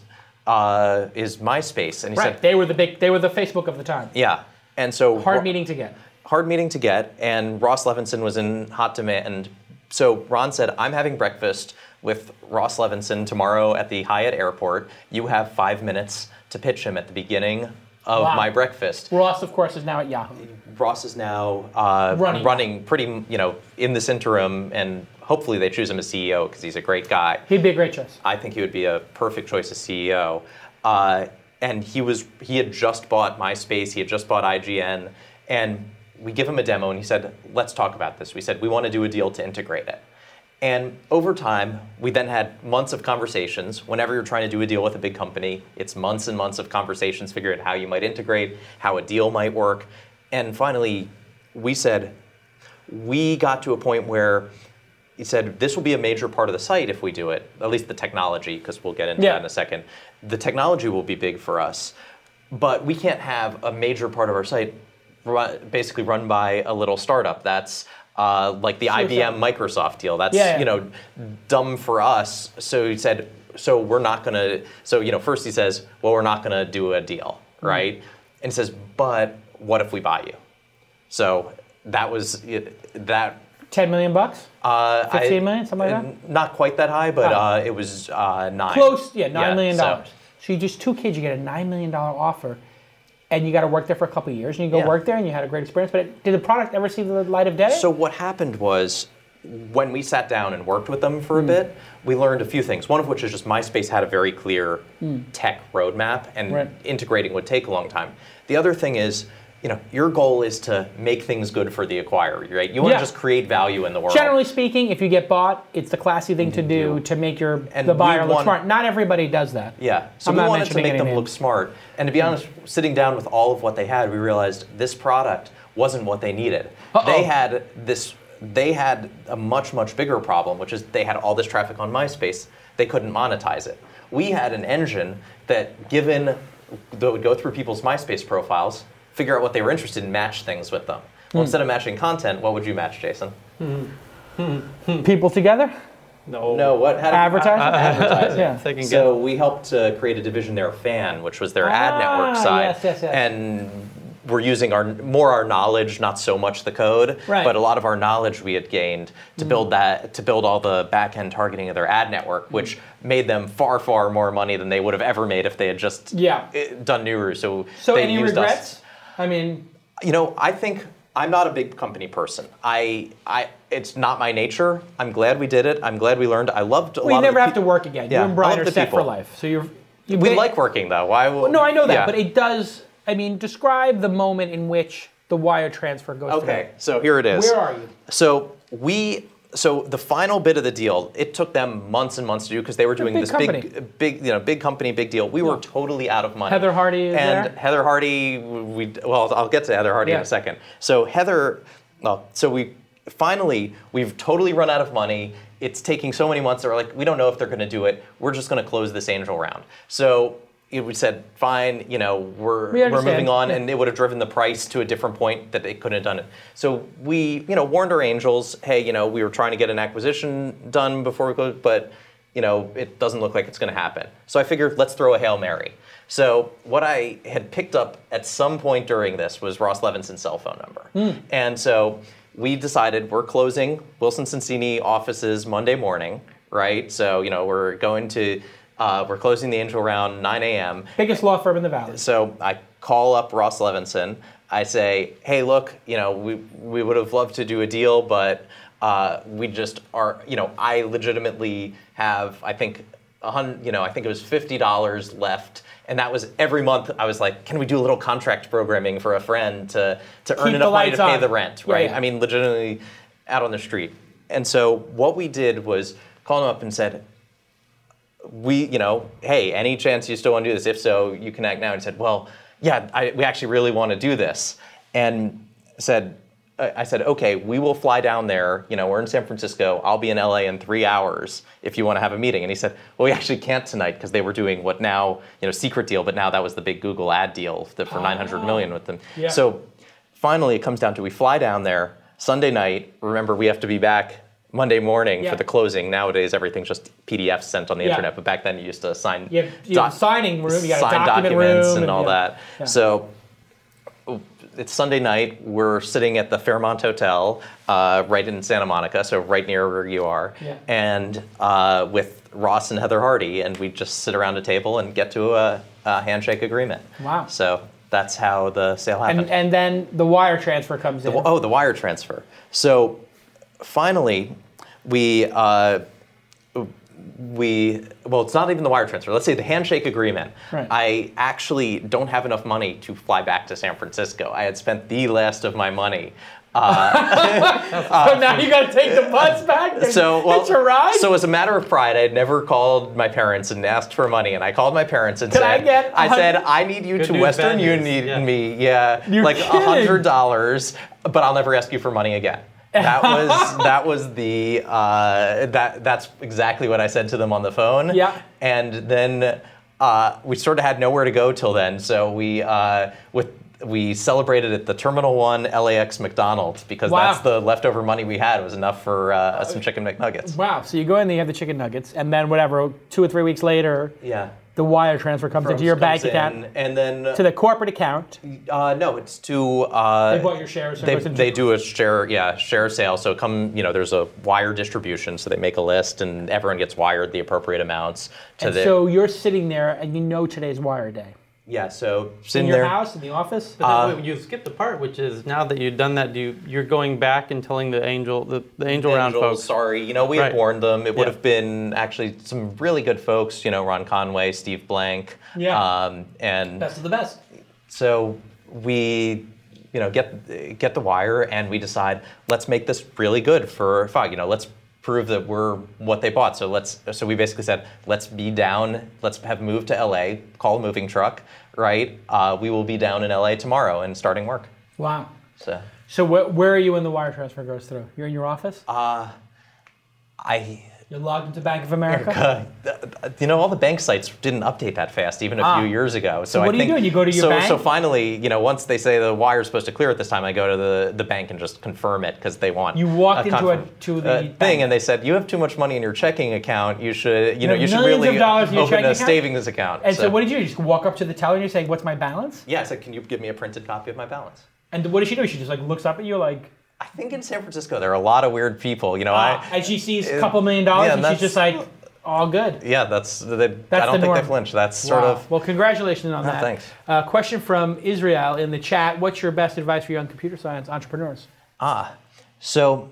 S4: uh, is MySpace. And he
S2: Right.
S4: said,
S2: They were the big. They were the Facebook of the time.
S4: yeah. And so
S2: Hard meeting to get.
S4: hard meeting to get, and Ross Levinsohn was in hot demand. So Ron said, I'm having breakfast with Ross Levinsohn tomorrow at the Hyatt airport. You have five minutes to pitch him at the beginning of
S2: Wow.
S4: my breakfast.
S2: Ross, of course, is now at Yahoo.
S4: Ross is now uh,
S2: Running.
S4: running pretty, you know, in this interim, and hopefully they choose him as CEO because he's a great guy.
S2: He'd be a great choice.
S4: I think he would be a perfect choice as CEO. Uh, and he was he had just bought MySpace, he had just bought IGN, and we give him a demo, and he said, "Let's talk about this." We said we want to do a deal to integrate it. And over time, we then had months of conversations. Whenever you're trying to do a deal with a big company, it's months and months of conversations figuring out how you might integrate, how a deal might work. And finally, we said, we got to a point where he said this will be a major part of the site if we do it, at least the technology, because we'll get into
S2: Yeah.
S4: that in a second. The technology will be big for us, but we can't have a major part of our site run, basically run by a little startup. That's uh, like the IBM Microsoft deal. That's
S2: Yeah, yeah.
S4: you know dumb for us. So he said, so we're not gonna. So you know, first he says, well, we're not gonna do a deal,
S2: Hmm.
S4: right? And he says, but what if we buy you? So that was that.
S2: 10 million bucks?
S4: Uh,
S2: 15
S4: I-
S2: million, something like that?
S4: Not quite that high, but
S2: Oh.
S4: uh, it was uh, nine.
S2: Close, yeah, $9 million.
S4: so-
S2: dollars. So you just two kids, you get a $9 million offer, and you got to work there for a couple years, and you go
S4: Yeah.
S2: work there, and you had a great experience. But it, did the product ever see the light of day?
S4: So what happened was when we sat down and worked with them for a hmm. bit, we learned a few things. One of which is just MySpace had a very clear hmm. tech roadmap, and
S2: Right.
S4: integrating would take a long time. The other thing is, you know, your goal is to make things good for the acquirer, right? You want
S2: Yeah.
S4: to just create value in the world.
S2: Generally speaking, if you get bought, it's the classy thing mm-hmm. to do to make your
S4: And
S2: the buyer look
S4: want-
S2: smart. Not everybody does that.
S4: Yeah. So
S2: I'm
S4: we
S2: not
S4: wanted to make them
S2: names.
S4: look smart. And to be mm. honest, sitting down with all of what they had, we realized this product wasn't what they needed.
S2: Uh-oh.
S4: They had this they had a much much bigger problem, which is they had all this traffic on MySpace. They couldn't monetize it. We had an engine that given that would go through people's MySpace profiles, figure out what they were interested in, match things with them.
S2: Hmm.
S4: Well, instead of matching content, what would you match, Jason?
S2: People together?
S5: No.
S4: No, what how did-
S2: Advertising?
S4: advertising.
S2: Yeah.
S5: Second guess.
S4: So we helped uh, create a division there, Fan, which was their ad network
S2: Ah,
S4: side,
S2: yes, yes, yes.
S4: and we're using our more our knowledge, not so much the code,
S2: Right.
S4: but a lot of our knowledge we had gained to build that to build all the back end targeting of their ad network, which made them far far more money than they would have ever made if they had just
S2: Yeah.
S4: eh, done Newroo. So
S2: So
S4: they
S2: any
S4: used
S2: regrets?
S4: Us.
S2: I mean,
S4: You know, I think I'm not a big company person. I, I, it's not my nature. I'm glad we did it. I'm glad we learned. I loved a
S2: well,
S4: lot
S2: you never have to work again.
S4: Yeah,
S2: you and Brian are set for life. So you're. You
S4: We
S2: ba-
S4: like working though. Why? Will,
S2: No, I know that,
S4: yeah.
S2: but it does. I mean, describe the moment in which the wire transfer goes
S4: Okay, so here it is.
S2: Where are you?
S4: So we, so the final bit of the deal, it took them months and months to do because they were doing
S2: big
S4: this
S2: company.
S4: big, big, you know, big company, big deal. We were totally out of money.
S2: Heather Harde
S4: and
S2: there?
S4: Heather Harde, we well, I'll get to Heather Harde in a second. So Heather, well, so we finally we've totally run out of money. It's taking so many months that we're like, we don't know if they're going to do it. We're just going to close this angel round. So. It- We said, fine, you know, we're,
S2: We
S4: we're moving on,
S2: yeah.
S4: and it would have driven the price to a different point that they couldn't have done it. So we, you know, warned our angels, hey, you know, we were trying to get an acquisition done before we go, but you know, it doesn't look like it's going to happen. So I figured, let's throw a hail mary. So what I had picked up at some point during this was Ross Levinsohn's cell phone number, hmm. and so we decided we're closing Wilson Sonsini offices Monday morning, right? So you know, we're going to. Uh, we're closing the angel around 9 a.m.
S2: Biggest law firm in the valley.
S4: So I call up Ross Levinsohn. I say, hey, look, you know, we, we would have loved to do a deal, but uh, we just are, you know, I legitimately have, I think, a hun- you know, I think it was fifty dollars left, and that was every month. I was like, can we do a little contract programming for a friend to to earn
S2: Keep the
S4: enough money to pay
S2: on.
S4: the rent,
S2: Yeah,
S4: right?
S2: yeah.
S4: I mean, legitimately out on the street. And so what we did was call him up and said, we, you know, hey, any chance you still want to do this? If so, you can act now. And said, well, yeah, I, we actually really want to do this. And said, I said, okay, we will fly down there. You know, we're in San Francisco. I'll be in LA in three hours if you want to have a meeting. And he said, well, we actually can't tonight because they were doing what now, you know, secret deal, but now that was the big Google ad deal for 900 million with them.
S2: Yeah.
S4: So finally, it comes down to we fly down there Sunday night. Remember, we have to be back Monday morning
S2: Yeah.
S4: for the closing. Nowadays, everything's just PDFs sent on the
S2: Yeah.
S4: internet, but back then you used to sign
S2: You you have a signing room, you got
S4: sign
S2: document
S4: documents
S2: room,
S4: and
S2: and
S4: all
S2: yeah.
S4: that. So it's Sunday night. We're sitting at the Fairmont Hotel, uh, right in Santa Monica, so right near where you are,
S2: Yeah.
S4: and uh, with Ross and Heather Harde, and we just sit around a table and get to a, a handshake agreement.
S2: Wow.
S4: So that's how the sale happened.
S2: And, and then the wire transfer comes in.
S4: Oh, the wire transfer. So finally, we uh, we well, it's not even the wire transfer. Let's say the handshake agreement.
S2: Right.
S4: I actually don't have enough money to fly back to San Francisco. I had spent the last of my money
S2: so now you got to take the bus back. and
S4: So, well,
S2: hitch a ride.
S4: so as a matter of pride, I had never called my parents and asked for money, and I called my parents and
S2: Can I
S4: said,
S2: get a
S4: I said, I need you
S5: Good
S4: to Western
S5: bad news.
S4: Union
S5: Yeah.
S4: me, yeah,
S2: You're
S4: like a hundred dollars, but I'll never ask you for money again. That was that was the uh, that that's exactly what I said to them on the phone.
S2: Yeah.
S4: and then uh, we sort of had nowhere to go till then, so we uh, with. We celebrated at the Terminal One LAX McDonald's because
S2: Wow.
S4: that's the leftover money we had it was enough for uh, some chicken McNuggets.
S2: wow. So you go in there, you have the chicken nuggets, and then whatever, two or three weeks later,
S4: Yeah.
S2: The wire transfer comes into your bank
S4: Comes
S2: account
S4: in, and then
S2: to the corporate account.
S4: uh, no, it's to uh,
S2: They bought your shares. So
S4: they, they do a share yeah share sale so come you know there's a wire distribution so they make a list and everyone gets wired the appropriate amounts to
S2: And
S4: the
S2: so you're sitting there, and you know today's wire day.
S4: Yeah so
S2: In
S4: sitting
S2: your
S4: there
S2: house, in the office.
S5: But then wait, you skipped the part, which is now that you've done that, you you're going back and telling the angel the, the angel round
S4: Angels,
S5: folks.
S4: sorry you know we had warned them it would
S5: Yeah.
S4: have been actually some really good folks you know Ron Conway Steve Blank
S2: Yeah.
S4: um, and
S2: Best of the best.
S4: So we, you know, get get the wire and we decide let's make this really good for Fox. You know, let's prove that we're what they bought. So let's so we basically said let's be down. Let's have moved to LA. Call a moving truck. Right. Uh, we will be down in LA tomorrow and starting work.
S2: Wow.
S4: So
S2: So wh- where are you when the wire transfer goes through? You're in your office.
S4: Uh, I.
S2: You're logged into Bank of America.
S4: Uh, you know, all the bank sites didn't update that fast, even a
S2: Ah.
S4: few years ago. So,
S2: what
S4: I
S2: are you
S4: think,
S2: doing? You go to your
S4: so,
S2: bank?
S4: So finally, you know, once they say the wire's supposed to clear at this time, I go to the, the bank and just confirm it because they want.
S2: You walked into a- to the
S4: uh,
S2: bank.
S4: thing, and they said you have too much money in your checking account. You should, you know, you should really
S2: of dollars in your
S4: open a
S2: account?
S4: savings account.
S2: And so, what did you do? You just walk up to the teller and you're saying, "What's my balance?"
S4: Yeah, I said, can you give me a printed copy of my balance?
S2: And what does she do? She just like looks up at you like,
S4: I think in San Francisco there are a lot of weird people. You know,
S2: ah,
S4: I
S2: and she sees a
S4: uh,
S2: couple million dollars
S4: yeah,
S2: and she's just like, all good.
S4: yeah, that's, they,
S2: That's
S4: I don't think
S2: norm.
S4: they flinch. That's sort
S2: Wow.
S4: of
S2: Well, congratulations on that.
S4: thanks.
S2: Uh, question from Israel in the chat: What's your best advice for young computer science entrepreneurs?
S4: Ah, so.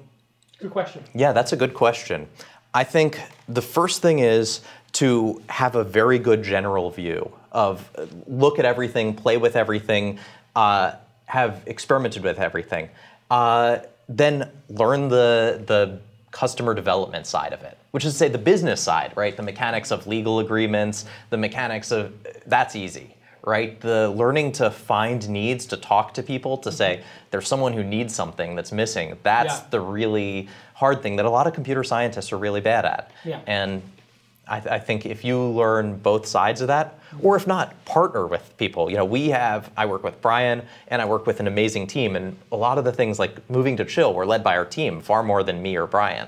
S2: Good question.
S4: Yeah, that's a good question. I think the first thing is to have a very good general view of uh, look at everything, play with everything, uh, have experimented with everything. Uh, then learn the the customer development side of it, which is to say the business side, right? The mechanics of legal agreements, the mechanics of that's easy right? The learning to find needs, to talk to people, to say there's someone who needs something that's missing. That's
S2: Yeah.
S4: the really hard thing that a lot of computer scientists are really bad at.
S2: Yeah.
S4: And I, I think if you learn both sides of that, or if not, partner with people. You know, we have, I work with Brian and I work with an amazing team, and a lot of the things like moving to chill were led by our team far more than me or Brian.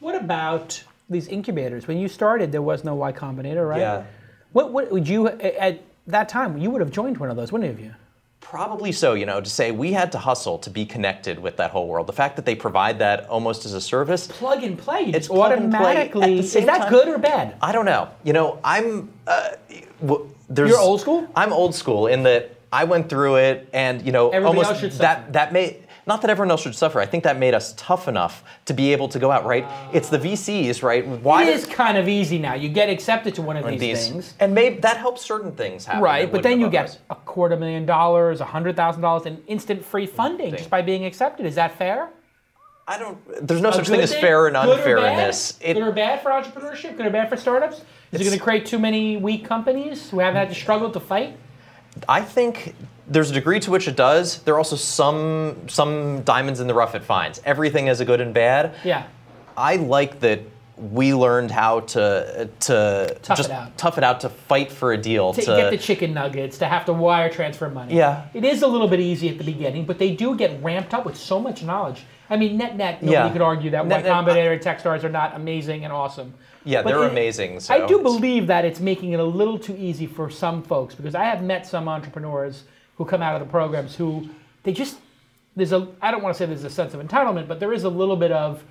S2: What about these incubators? When you started, there was no Y Combinator, right?
S4: Yeah.
S2: What, what would you at that time? You would have joined one of those, wouldn't you?
S4: Probably so, you know, to say we had to hustle to be connected with that whole world. The fact that they provide that almost as a service,
S2: Plug and play.
S4: it's
S2: automatically. Is that
S4: time-
S2: good or bad?
S4: I don't know. You know, I'm. Uh, w- there's,
S2: You're old school?
S4: I'm old school in that I went through it, and you know,
S2: Everybody
S4: almost
S2: else should
S4: that that made. Not that everyone else should suffer. I think that made us tough enough to be able to go out. Right? it's the VCs, right? Why
S2: It
S4: do-
S2: kind of easy now. You get accepted to one of these,
S4: these
S2: things.
S4: and maybe that helps certain things happen.
S2: Right, but then you get a quarter million dollars, a hundred thousand dollars in instant free funding just by being accepted. Is that fair?
S4: I don't. There's no
S2: A
S4: such thing
S2: good
S4: as fair and unfair in
S2: bad?
S4: this. It-
S2: good or bad for entrepreneurship? Good or bad for startups? Is it going to create too many weak companies who haven't had to struggle to fight?
S4: I think there's a degree to which it does. There are also some some diamonds in the rough it finds. Everything is a good and bad.
S2: Yeah.
S4: I like that we learned how to to
S2: Tough
S4: just
S2: it out.
S4: tough it out to fight for a deal
S2: To
S4: to,
S2: get the chicken nuggets, to have to wire transfer money.
S4: Yeah.
S2: It is a little bit easy at the beginning, but they do get ramped up with so much knowledge. I mean, net net, nobody
S4: Yeah.
S2: could argue that
S4: Net-
S2: Y
S4: net,
S2: Combinator and Techstars are not amazing and awesome.
S4: Yeah,
S2: But
S4: they're
S2: it-
S4: amazing. So
S2: I do believe that it's making it a little too easy for some folks because I have met some entrepreneurs who come out of the programs who they just there's a I don't want to say there's a sense of entitlement, but there is a little bit of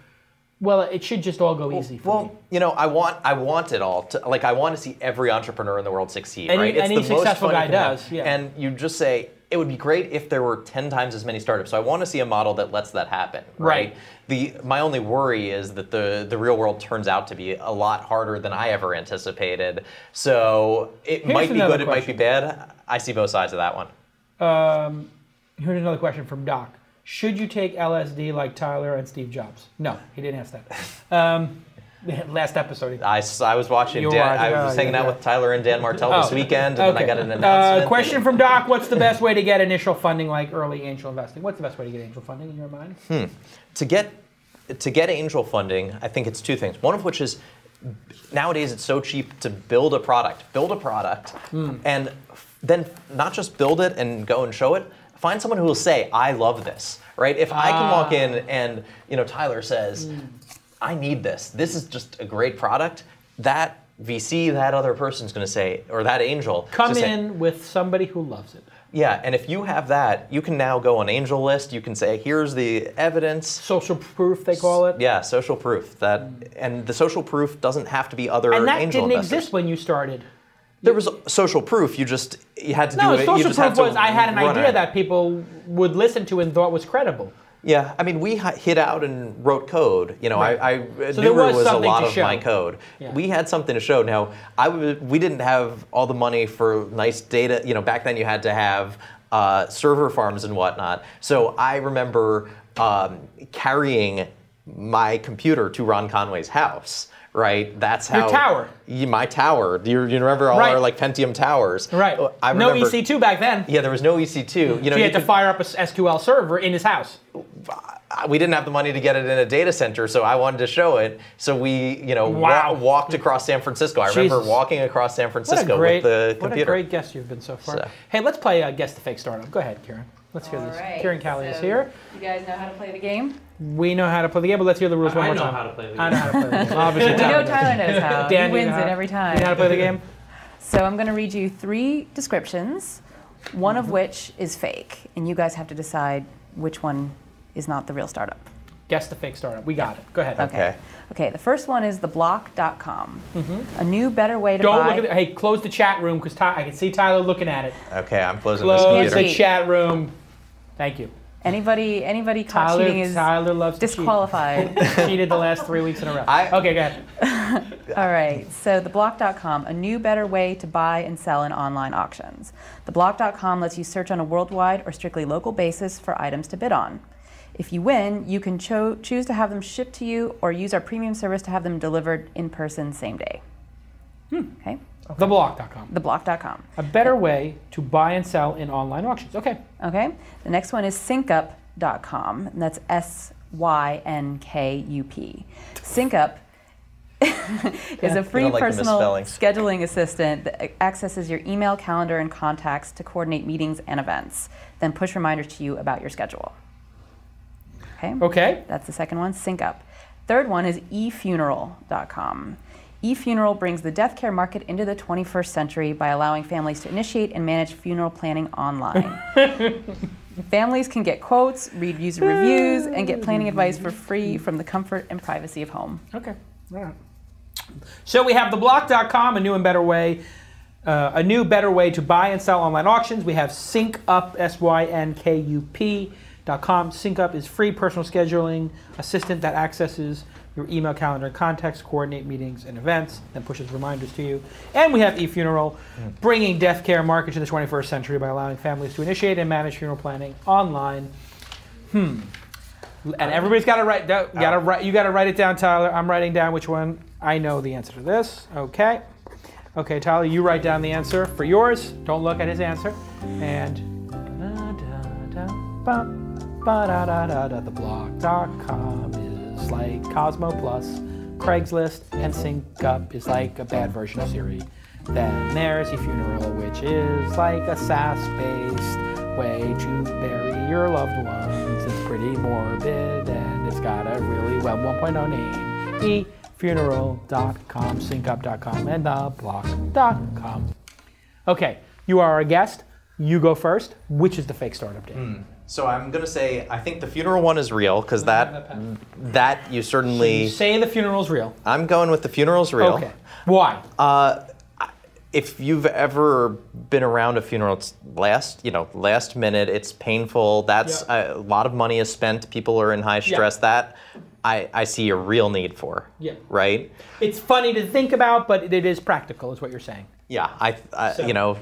S2: well, it should just all go easy for me.
S4: Well, you know, I want I want it all to like I want to see every entrepreneur in the world succeed.
S2: Any-
S4: right?
S2: any
S4: the most
S2: successful guy does, yeah.
S4: And you just say it would be great if there were ten times as many startups. So I want to see a model that lets that happen.
S2: Right.
S4: Right. The my only worry is that the the real world turns out to be a lot harder than I ever anticipated. So it
S2: Here's
S4: might be good. It might be bad. I see both sides of that one.
S2: Here's another question from Doc. Should you take LSD like Tyler and Steve Jobs? No, he didn't ask that. Um, last episode.
S4: I, I was watching Dan,
S2: watching-
S4: I was
S2: oh,
S4: hanging
S2: yeah,
S4: out
S2: yeah.
S4: with Tyler and Dan Martell this
S2: Oh,
S4: weekend, and then I got an
S2: Uh,
S4: announcement.
S2: question from Doc: What's the best way to get initial funding, like early angel investing? What's the best way to get angel funding in your mind? Hmm.
S4: to get to get angel funding, I think it's two things. One of which is nowadays it's so cheap to build a product. Build a product, hmm. and then not just build it and go and show it. Find someone who will say, "I love this." Right? If I can walk ah. in and you know Tyler says, hmm. "I need this. This is just a great product," that VC, that other person's going to say, or that angel,
S2: Come
S4: to say-
S2: in with somebody who loves it.
S4: yeah, and if you have that, you can now go on Angel List. You can say, "Here's the evidence."
S2: Social proof, they call it.
S4: Yeah, social proof. That and the social proof doesn't have to be other
S2: And that
S4: angel
S2: didn't
S4: investors.
S2: exist when you started.
S4: There was social proof. You just you had to
S2: No,
S4: do it. you
S2: social proof was I had an idea
S4: it.
S2: that people would listen to and thought was credible.
S4: Yeah, I mean, we hi- hit out and wrote code. You know,
S2: Right.
S4: I, I
S2: So
S4: knew
S2: there was
S4: was a lot of my code.
S2: Yeah.
S4: We had something to show. Now, I w- we didn't have all the money for nice data. You know, back then you had to have uh, server farms and whatnot. So I remember um, carrying my computer to Ron Conway's house. Right, that's how
S2: Your tower.
S4: Yeah, my tower. Do you, you remember all
S2: Right.
S4: our like Pentium towers?
S2: Right.
S4: I
S2: no EC2 back then.
S4: Yeah, there was no EC2. You know,
S2: so you
S4: you
S2: had to fire up a SQL server in his house.
S4: we didn't have the money to get it in a data center, so I wanted to show it. So we, you know, wa- walked across San Francisco. I remember
S2: Jesus.
S4: walking across San Francisco
S2: great,
S4: with the computer.
S2: what a great guest you've been so far.
S4: So.
S2: Hey, let's play uh, Guess the Fake Startup. Go ahead, Kieran. Let's hear
S7: All
S2: this.
S7: right,
S2: Kieran Callie is here.
S7: You guys know how to play the game?
S2: We know how to play the game, but let's hear the rules
S5: I-
S2: one
S5: I
S2: more
S5: know
S2: time.
S5: how to play the game.
S2: I know how to play the game. Obviously,
S7: We know
S2: Tyler does.
S7: Knows how.
S2: Dan,
S7: he
S2: you know
S7: wins
S2: how-
S7: it every time.
S2: You know how to play the game?
S7: So I'm going to read you three descriptions, one of mm-hmm. which is fake, and you guys have to decide which one is not the real startup.
S2: Guess the fake startup. We got it. Go ahead.
S4: Okay.
S7: Okay, the first one is theblock.com. Mm-hmm. A new, better way to
S2: Don't
S7: buy.
S2: look at the, Hey, close the chat room because I can see Tyler looking at it.
S4: Okay, I'm closing
S2: Close
S4: this
S7: Can't
S2: the
S4: computer.
S7: see.
S2: chat room. Thank you.
S7: Anybody, anybody caught
S2: Tyler,
S7: cheating is
S2: Tyler loves to cheat.
S7: disqualified.
S2: Cheated the last three weeks in a row.
S4: I-
S2: okay, go ahead.
S7: All right, so theblock.com, a new, better way to buy and sell in online auctions. Theblock.com lets you search on a worldwide or strictly local basis for items to bid on. If you win, you can cho- choose to have them shipped to you or use our premium service to have them delivered in person same day. Hmm. Okay,
S2: Theblock.com.
S7: theblock.com.
S2: A better way to buy and sell in online auctions. Okay.
S7: Okay, the next one is synkup.com, and that's S Y N K U P. Synkup is a free
S4: like
S7: personal scheduling assistant that accesses your email, calendar, and contacts to coordinate meetings and events, then push reminders to you about your schedule. Okay,
S2: Okay.
S7: that's the second one, SynkUp. Third one is efuneral.com. eFuneral brings the death care market into the 21st century by allowing families to initiate and manage funeral planning online. families can get quotes, read user reviews, and get planning advice for free from the comfort and privacy of home.
S2: Okay. All right. So we have theblock.com, a new and better way, uh, a new better way to buy and sell online auctions. We have SynkUp, S-Y-N-K-U-P dot com. SynkUp is free personal scheduling assistant that accesses your email calendar and contacts, coordinate meetings and events, then pushes reminders to you. And we have eFuneral, mm. bringing death care market to the 21st century by allowing families to initiate and manage funeral planning online. Hmm. And uh, everybody's got to write. down- Got to write. You got to write it down, Tyler. I'm writing down which one. I know the answer to this. Okay. Okay, Tyler, you write down the answer for yours. Don't look at his answer. And theblock.com like Cosmo Plus, Craigslist, and SynkUp is like a bad version of Siri. Then there's eFuneral, which is like a SaaS-based way to bury your loved ones. It's pretty morbid and it's got a really Web 1.0 name. eFuneral.com, SynkUp.com, and theblock.com. Okay, you are our guest. You go first. Which is the fake startup day?
S4: So I'm gonna say I think the funeral one is real because that that you certainly.
S2: Say the funeral's real.
S4: I'm going with the funeral's real.
S2: Okay. Why?
S4: Uh, if you've ever been around a funeral, it's last you know last minute. It's painful. That's
S2: Yeah.
S4: a lot of money is spent. People are in high stress. That I, I see a real need for.
S2: Yeah.
S4: Right.
S2: it's funny to think about, but it is practical, is what you're saying.
S4: Yeah. I, I
S2: So-
S4: you know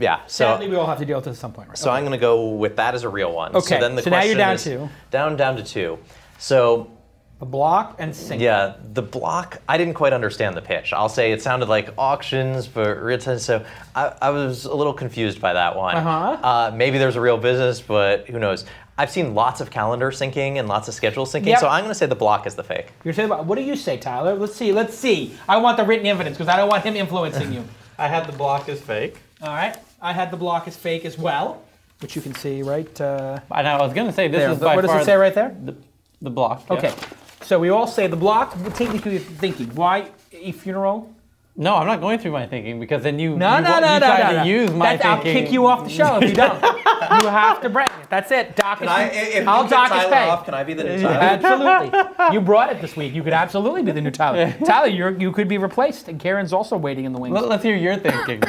S4: yeah. So
S2: Sadly, we all have to deal with this at some point, right?
S4: so I'm going to go with that as a real one.
S2: Okay,
S4: So then the
S2: so now you're down
S4: is-
S2: to-
S4: down down to two. So
S2: the block and sync.
S4: yeah, the block. I didn't quite understand the pitch. I'll say it sounded like auctions, but written. So I, I was a little confused by that one.
S2: Uh-huh.
S4: Uh, maybe there's a real business, but who knows? I've seen lots of calendar syncing and lots of schedule syncing,
S2: Yep.
S4: so I'm going to say the block is the fake.
S2: You're saying what do you say, Tyler? Let's see. Let's see. I want the written evidence because I don't want him influencing you.
S5: I had the block is fake.
S2: All right. I had the block as fake as well, which you can see right uh,
S5: And I was going to say this
S2: there.
S5: is by
S2: What does
S5: far
S2: it say right there?
S5: The, the block. yeah.
S2: Okay. So we all say the block. Take me through your thinking. Why a funeral?
S5: No, I'm not going through my thinking because then you
S2: No,
S5: you,
S2: no,
S5: wa-
S2: no,
S5: you
S2: no,
S5: try
S2: no,
S5: to use my
S2: That's- I'll kick you off the show if you don't. you have to bring it. That's it. Doc is. I'll dock his pay.
S4: can I be the new Tyler?
S2: Absolutely. You brought it this week. You could absolutely be the new Tyler. Tyler, you're, you could be replaced, and Karen's also waiting in the wings.
S5: Let, us hear your thinking.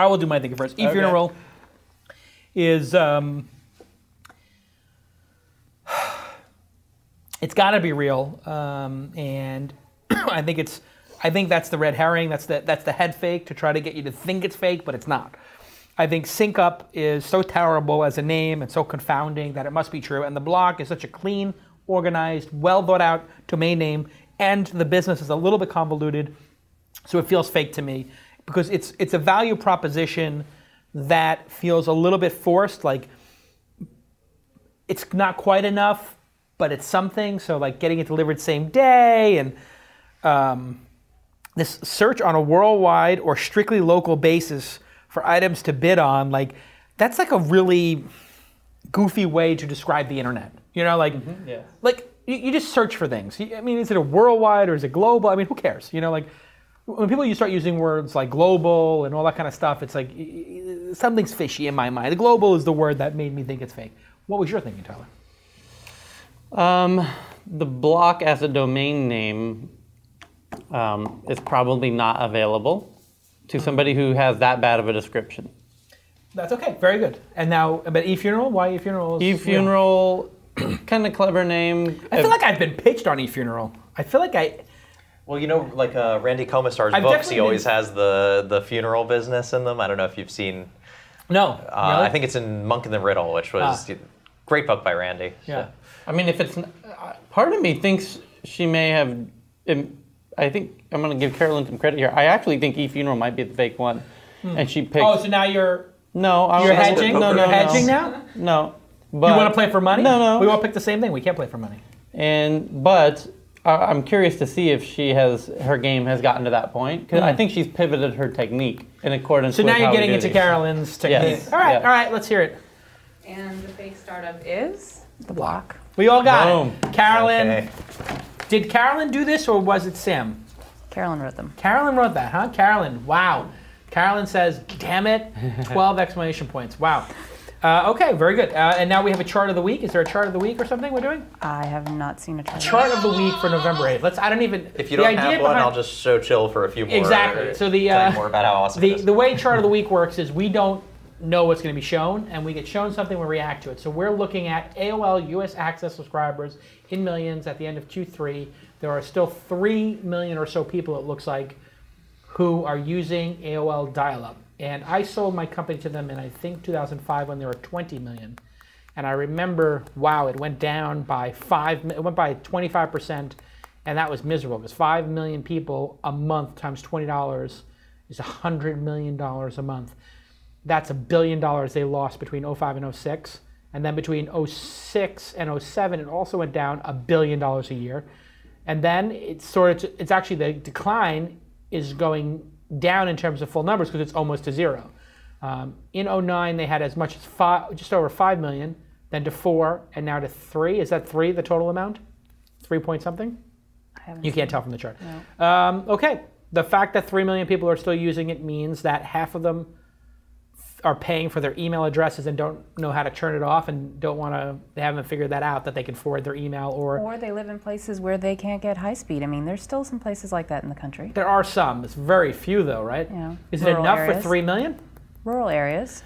S2: I will do my thinking first.
S5: Okay.
S2: E-funeral is um, it's got to be real, um, and I think it's I think that's the red herring. That's the that's the head fake to try to get you to think it's fake, but it's not. I think Synk Up is so terrible as a name and so confounding that it must be true. And the block is such a clean, organized, well thought out domain name, and the business is a little bit convoluted, so it feels fake to me because it's it's a value proposition that feels a little bit forced. Like it's not quite enough, but it's something. So like getting it delivered same day and um, this search on a worldwide or strictly local basis for items to bid on, like that's like a really goofy way to describe the internet. You know, like
S5: yeah.
S2: like you, you just search for things. I mean, is it a worldwide or is it global? I mean, who cares? You know, like when people you start using words like global and all that kind of stuff, it's like something's fishy in my mind. The global is the word that made me think it's fake. What was your thinking, Tyler?
S5: Um, the block as a domain name um, is probably not available to somebody who has that bad of a description.
S2: That's okay. Very good. And now, but eFuneral. Why eFuneral? is-
S5: E-funeral, kind of clever name.
S2: I feel like I've been pitched on eFuneral. I feel like I.
S4: Well, you know, like uh, Randy Komisar's
S2: I've
S4: books, he always
S2: been-
S4: has the the funeral business in them. I don't know if you've seen.
S2: No.
S4: Uh,
S2: really?
S4: I think it's in Monk and the Riddle, which was
S2: Ah.
S4: great book by Randy.
S2: Yeah.
S5: I mean, if it's uh, part of me thinks she may have. im- I think I'm going to give Carolyn some credit here. I actually think e-funeral might be the fake one, and she picked.
S2: Oh, so now you're
S5: no, I
S2: you're hedging.
S5: No, no,
S2: you're
S5: no.
S2: hedging now.
S5: No, but
S2: You want to play for money?
S5: No, no.
S2: We all pick the same thing. We can't play for money.
S5: And but I- I'm curious to see if she has her game has gotten to that point because I think she's pivoted her technique in accordance.
S2: Hmm. So
S5: with
S2: now you're getting into
S5: these.
S2: Carolyn's technique.
S5: Yes.
S2: All right.
S5: Yeah.
S2: All right. Let's hear it.
S7: And the fake startup is the block.
S2: We all got
S5: Boom.
S2: it. Carolyn.
S4: Okay.
S2: Did Carolyn do this or was it Sam?
S7: Carolyn wrote them.
S2: Carolyn wrote that, huh? Carolyn. Wow. Carolyn says, "Damn it!" Twelve exclamation points. Wow. Uh, okay, very good. Uh, and now we have a chart of the week. Is there a chart of the week or something we're doing?
S7: I have not seen a chart.
S2: Chart of the week for November 8th. Let's. I don't even.
S4: If you don't
S2: idea
S4: have one,
S2: behind-
S4: I'll just show chill for a few more.
S2: Exactly. So the,
S4: tell you
S2: uh,
S4: more about how awesome
S2: The,
S4: it is.
S2: the way chart of the week works is we don't know what's going to be shown, and we get shown something, we react to it. So we're looking at AOL US Access subscribers in millions at the end of Q3. There are still 3 million or so people, it looks like, who are using AOL dial up. And I sold my company to them in, I think, 2005 when there were 20 million. And I remember, wow, it went down by five, it went by 25%, and that was miserable because 5 million people a month times $20 is $100 million a month. That's a billion dollars they lost between 05 and 06. And then between 06 and 07, it also went down a billion dollars a year. And then it's sort of, it's actually the decline is going down in terms of full numbers because it's almost to zero. Um, in 09, they had as much as five, just over 5 million, then to 4, and now to 3. Is that 3 the total amount? 3 point something?
S7: I
S2: You can't tell from the chart. Um, okay. The fact that 3 million people are still using it means that half of them are paying for their email addresses and don't know how to turn it off and don't want to, they haven't figured that out that they can forward their email or.
S7: Or they live in places where they can't get high speed. I mean, there's still some places like that in the country.
S2: There are some. It's very few though, right?
S7: Yeah.
S2: Is it enough
S7: areas.
S2: for 3 million?
S7: Rural areas.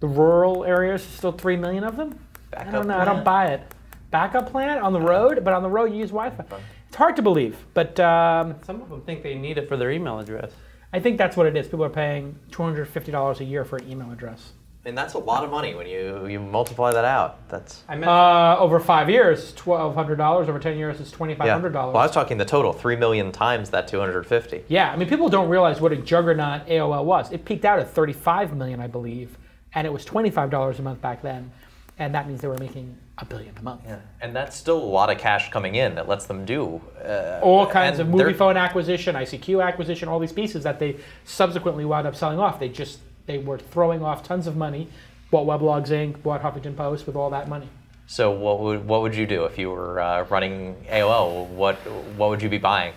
S2: The rural areas, still 3 million of them? I don't know. I don't buy it. Backup plan on the road, but on the road you use Wi Fi. It's hard to believe, but um,
S5: Some of them think they need it for their email address.
S2: I think that's what it is. People are paying $250 a year for an email address.
S4: And that's a lot of money when you, you multiply that out. That's
S5: I meant
S2: Uh, over five years, $1,200. Over 10 years, it's $2,500.
S4: yeah. Well, I was talking the total, three million times that 250.
S2: Yeah, I mean, people don't realize what a juggernaut AOL was. It peaked out at 35 million, I believe, and it was $25 a month back then, and that means they were making a billion a month. Yeah.
S4: And that's still a lot of cash coming in that lets them do. Uh,
S2: All kinds of Moviefone acquisition, ICQ acquisition, all these pieces that they subsequently wound up selling off. They just they were throwing off tons of money. Bought Weblogs Inc., bought Huffington Post with all that money.
S4: So what would what would you do if you were uh, running AOL? What what would you be buying?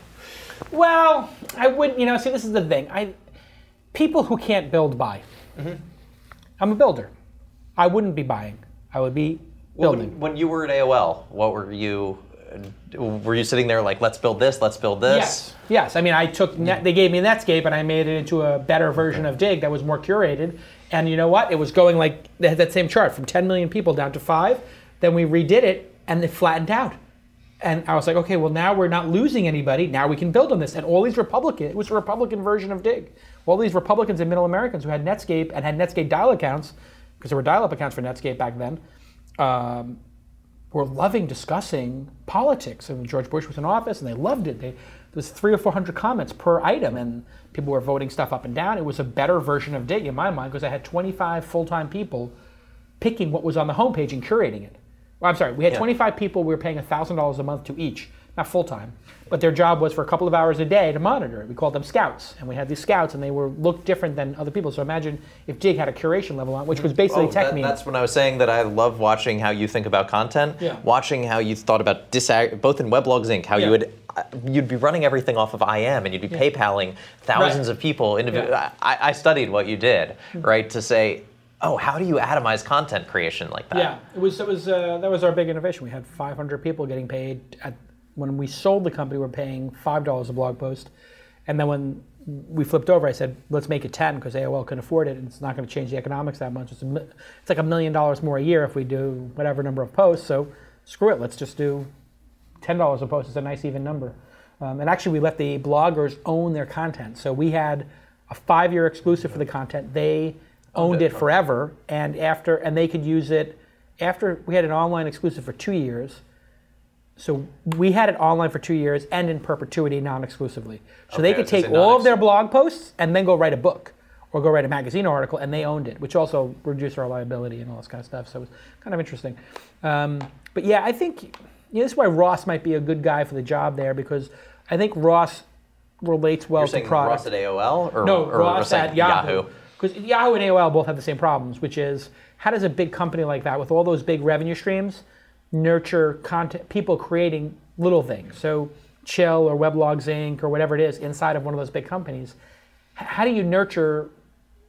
S2: Well, I wouldn't. You know, see, this is the thing. I people who can't build buy.
S4: Mm-hmm.
S2: I'm a builder. I wouldn't be buying. I would be building.
S4: When, when you were at AOL, what were you? Were you sitting there like, let's build this, let's build this?
S2: Yes. Yes. I mean, I took mm-hmm. Net, they gave me Netscape and I made it into a better version of Digg that was more curated. And you know what? It was going like they had that same chart from 10 million people down to five. Then we redid it and it flattened out. And I was like, okay, well now we're not losing anybody. Now we can build on this. And all these Republican, it was a Republican version of Digg. All these Republicans and Middle Americans who had Netscape and had Netscape dial accounts, because there were dial-up accounts for Netscape back then. Um, were loving discussing politics. And George Bush was in office, and they loved it. They, there was three or four hundred comments per item, and people were voting stuff up and down. It was a better version of Digg in my mind because I had 25 full-time people picking what was on the homepage and curating it. Well, I'm sorry, we had 25 people. We were paying $1,000 a month to each, not full-time, but their job was for a couple of hours a day to monitor it. We called them scouts, and we had these scouts, and they were looked different than other people. So imagine if Digg had a curation level on, which was basically
S4: Oh,
S2: tech
S4: that- that's when I was saying that I love watching how you think about content.
S2: Yeah.
S4: Watching how you thought about disag- both in Weblogs Inc. How
S2: Yeah.
S4: you would uh, you'd be running everything off of IM and you'd be PayPaling thousands
S2: Right.
S4: of people. Indiv-
S2: Yeah.
S4: I, I studied what you did, right? To say, oh, how do you atomize content creation like that?
S2: Yeah, it was. It was. Uh, that was our big innovation. We had 500 people getting paid. At, when we sold the company, we were paying five dollars a blog post, and then when we flipped over, I said, let's make it 10 because AOL can afford it, and it's not going to change the economics that much. It's, a, it's like a million dollars more a year if we do whatever number of posts. So screw it. Let's just do ten dollars a post. It's a nice even number. Um, and actually, we let the bloggers own their content. So we had a five-year exclusive for the content. They owned it forever, and after and they could use it after we had an online exclusive for two years. So we had it online for two years and in perpetuity, non-exclusively. So they could
S4: I was gonna
S2: take all of their blog posts and then go write a book or go write a magazine article, and they owned it, which also reduced our liability and all this kind of stuff. So it was kind of interesting. Um, but yeah, I think you know, this is why Ross might be a good guy for the job there because I think Ross relates well
S4: You're
S2: to product.
S4: Ross at AOL or,
S2: No,
S4: or
S2: Ross at Yahoo. Because Yahoo and AOL both have the same problems, which is how does a big company like that, with all those big revenue streams, nurture content, people creating little things? So Chill or Weblogs Inc. or whatever it is inside of one of those big companies. How do you nurture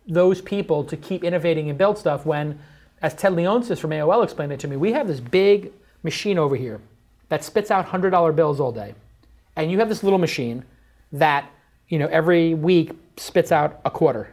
S2: those people to keep innovating and build stuff when, as Ted Leonsis from AOL explained it to me, we have this big machine over here that spits out $100 bills all day. And you have this little machine that, you know, every week spits out a quarter.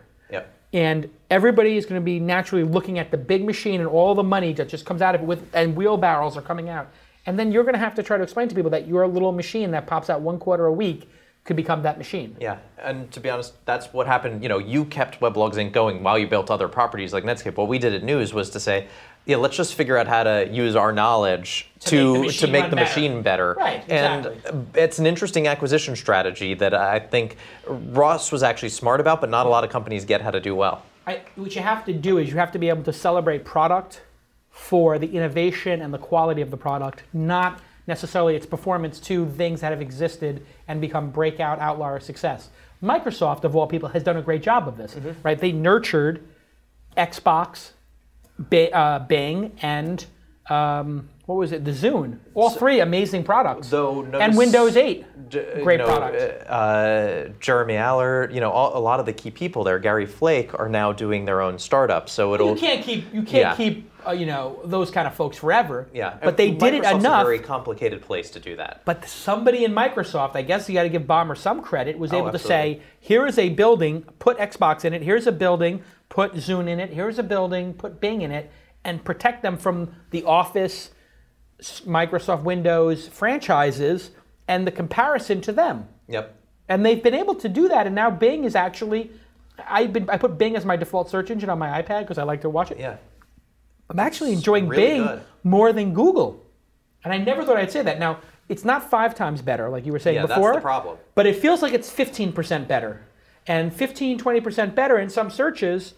S2: And everybody is going to be naturally looking at the big machine and all the money that just comes out of it with and wheelbarrows are coming out. And then you're going to have to try to explain to people that your little machine that pops out one quarter a week could become that machine.
S4: Yeah, and to be honest, that's what happened. You know, you kept Weblogs Inc. going while you built other properties like Netscape. What we did at News was to say, yeah, let's just figure out how to use our knowledge to
S2: make the
S4: to
S2: machine
S4: make the
S2: better.
S4: machine better.
S2: Right, exactly.
S4: And it's an interesting acquisition strategy that I think Ross was actually smart about, but not a lot of companies get how to do well.
S2: I, what you have to do is you have to be able to celebrate product for the innovation and the quality of the product, not necessarily its performance to things that have existed and become breakout outlier success. Microsoft, of all people, has done a great job of this,
S4: Mm-hmm.
S2: right? They nurtured Xbox, Bi- uh, Bing, and um, what was it? The Zune. All three amazing products.
S4: Though
S2: and Windows 8,
S4: D-
S2: great
S4: you know,
S2: product.
S4: Uh, Jeremy Aller, you know, all, a lot of the key people there, Gary Flake, are now doing their own startup. So it'll.
S2: you can't keep you can't
S4: Yeah.
S2: keep uh, you know those kind of folks forever.
S4: yeah,
S2: but they did it enough.
S4: A very complicated place to do that.
S2: But somebody in Microsoft, I guess you got to give Ballmer some credit, was
S4: Oh,
S2: able to say, here is a building, put Xbox in it, here's a building, put Zune in it, here's a building, put Bing in it, and protect them from the Office, Microsoft Windows franchises and the comparison to them.
S4: Yep.
S2: and they've been able to do that. And now Bing is actually, I've been I put Bing as my default search engine on my iPad because I like to watch it.
S4: Yeah.
S2: I'm actually enjoying
S4: really
S2: Bing
S4: good.
S2: more than Google. And I never thought I'd say that. Now, it's not five times better, like you were saying
S4: Yeah, that's
S2: before.
S4: the problem.
S2: But it feels like it's 15% better. And 15, 20% better in some searches,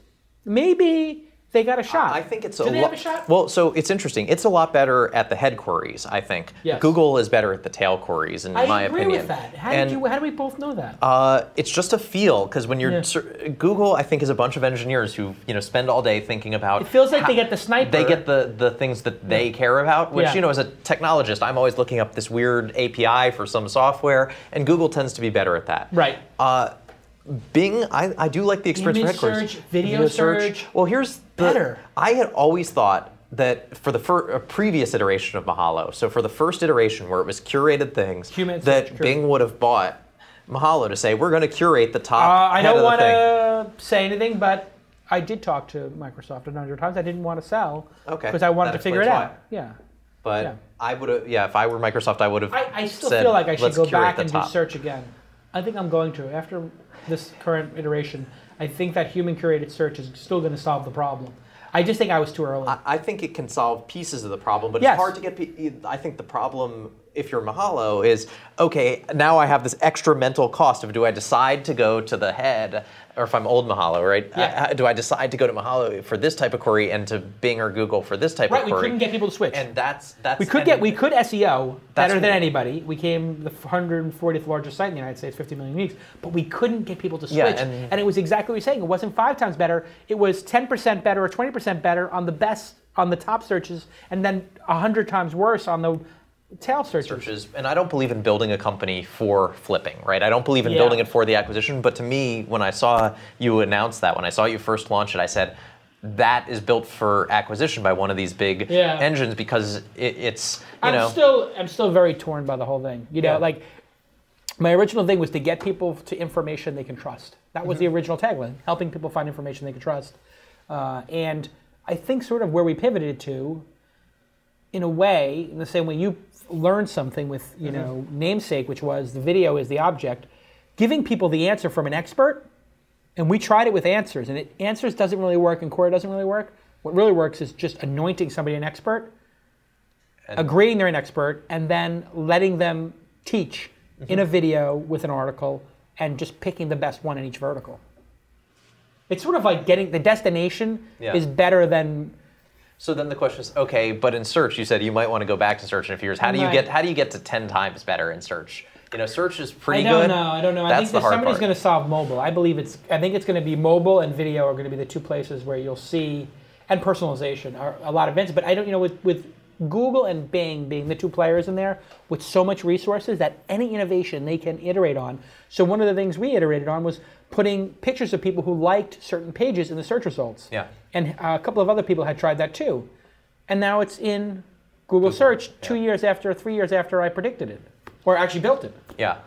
S2: maybe they got a shot.
S4: I think it's
S2: Do
S4: a
S2: they have a shot?
S4: Well, so it's interesting. It's a lot better at the head queries, I think.
S2: Yes.
S4: Google is better at the tail queries, in
S2: I
S4: my
S2: agree
S4: opinion.
S2: with that. How,
S4: and
S2: did you, how do we both know that?
S4: uh, it's just a feel because when you're
S2: Yeah.
S4: ser- Google, I think is a bunch of engineers who you know spend all day thinking about.
S2: It feels like they get the sniper.
S4: They get the the things that they care about. Which
S2: Yeah.
S4: you know, as a technologist, I'm always looking up this weird API for some software, and Google tends to be better at that.
S2: Right.
S4: Uh, Bing, I, I do like the experience
S2: Image
S4: for headquarters.
S2: search, video search,
S4: Well, here's the.
S2: better.
S4: I had always thought that for the fir- a previous iteration of Mahalo, so for the first iteration where it was curated things,
S2: Human
S4: that
S2: search,
S4: Bing would have bought Mahalo to say we're going to curate the top.
S2: Uh, I don't want to say anything, but I did talk to Microsoft a number of times. I didn't want to sell
S4: Okay,
S2: because I wanted
S4: that
S2: to figure it
S4: explains
S2: out. Yeah.
S4: But
S2: yeah.
S4: I would have, yeah, if I were Microsoft, I would have.
S2: I, I still
S4: said,
S2: feel like I should go back and
S4: top."
S2: do search again. I think I'm going to after this current iteration. I think that human curated search is still going to solve the problem. I just think I was too early.
S4: I, I think it can solve pieces of the problem, but
S2: Yes.
S4: it's hard to get. I think the problem, if you're Mahalo, is okay. Now I have this extra mental cost of do I decide to go to the head, or if I'm old Mahalo, right?
S2: Yeah.
S4: uh, do I decide to go to Mahalo for this type of query and to Bing or Google for this type
S2: right,
S4: of query?
S2: Right, we couldn't get people to switch.
S4: and that's that's
S2: we could get we could SEO better than anybody. We came the 140th largest site in the United States, 50 million uniques, but we couldn't get people to switch.
S4: Yeah, and-
S2: and it was exactly what you're saying. It wasn't five times better. It was 10% better or 20% better on the best on the top searches, and then 100 times worse on the tail searches.
S4: searches, and I don't believe in building a company for flipping, right? I don't believe in
S2: Yeah.
S4: building it for the acquisition. But to me, when I saw you announce that, when I saw you first launch it, I said, that is built for acquisition by one of these big
S2: Yeah.
S4: engines because it, it's you
S2: I'm
S4: know
S2: still I'm still very torn by the whole thing. You know,
S4: Yeah.
S2: like my original thing was to get people to information they can trust. That was the
S4: Mm-hmm.
S2: original tagline: helping people find information they can trust. Uh, and I think sort of where we pivoted to, in a way, in the same way you learned something with you
S4: Mm-hmm.
S2: know namesake, which was the video is the object, giving people the answer from an expert. And we tried it with answers, and it, answers doesn't really work, and Quora doesn't really work. What really works is just anointing somebody an expert agreeing they're an expert and then letting them teach
S4: Mm-hmm.
S2: in a video with an article and just picking the best one in each vertical. It's sort of like getting the destination
S4: Yeah.
S2: is better than
S4: So then the question is, okay, but in search, you said you might want to go back to search in a few years. How do you
S2: Right.
S4: get how do you get to ten times better in search? You know, search is pretty
S2: I don't
S4: good.
S2: know. I don't know. I think
S4: the hard
S2: somebody's going to solve mobile. I believe it's. I think it's going to be mobile and video are going to be the two places where you'll see, and personalization are a lot of events. But I don't. You know, with with Google and Bing being the two players in there with so much resources that any innovation they can iterate on. So one of the things we iterated on was putting pictures of people who liked certain pages in the search results.
S4: Yeah.
S2: And uh, a couple of other people had tried that too, and now it's in Google, Search two
S4: yeah.
S2: years after, three years after I predicted it, or actually built it.
S4: Yeah.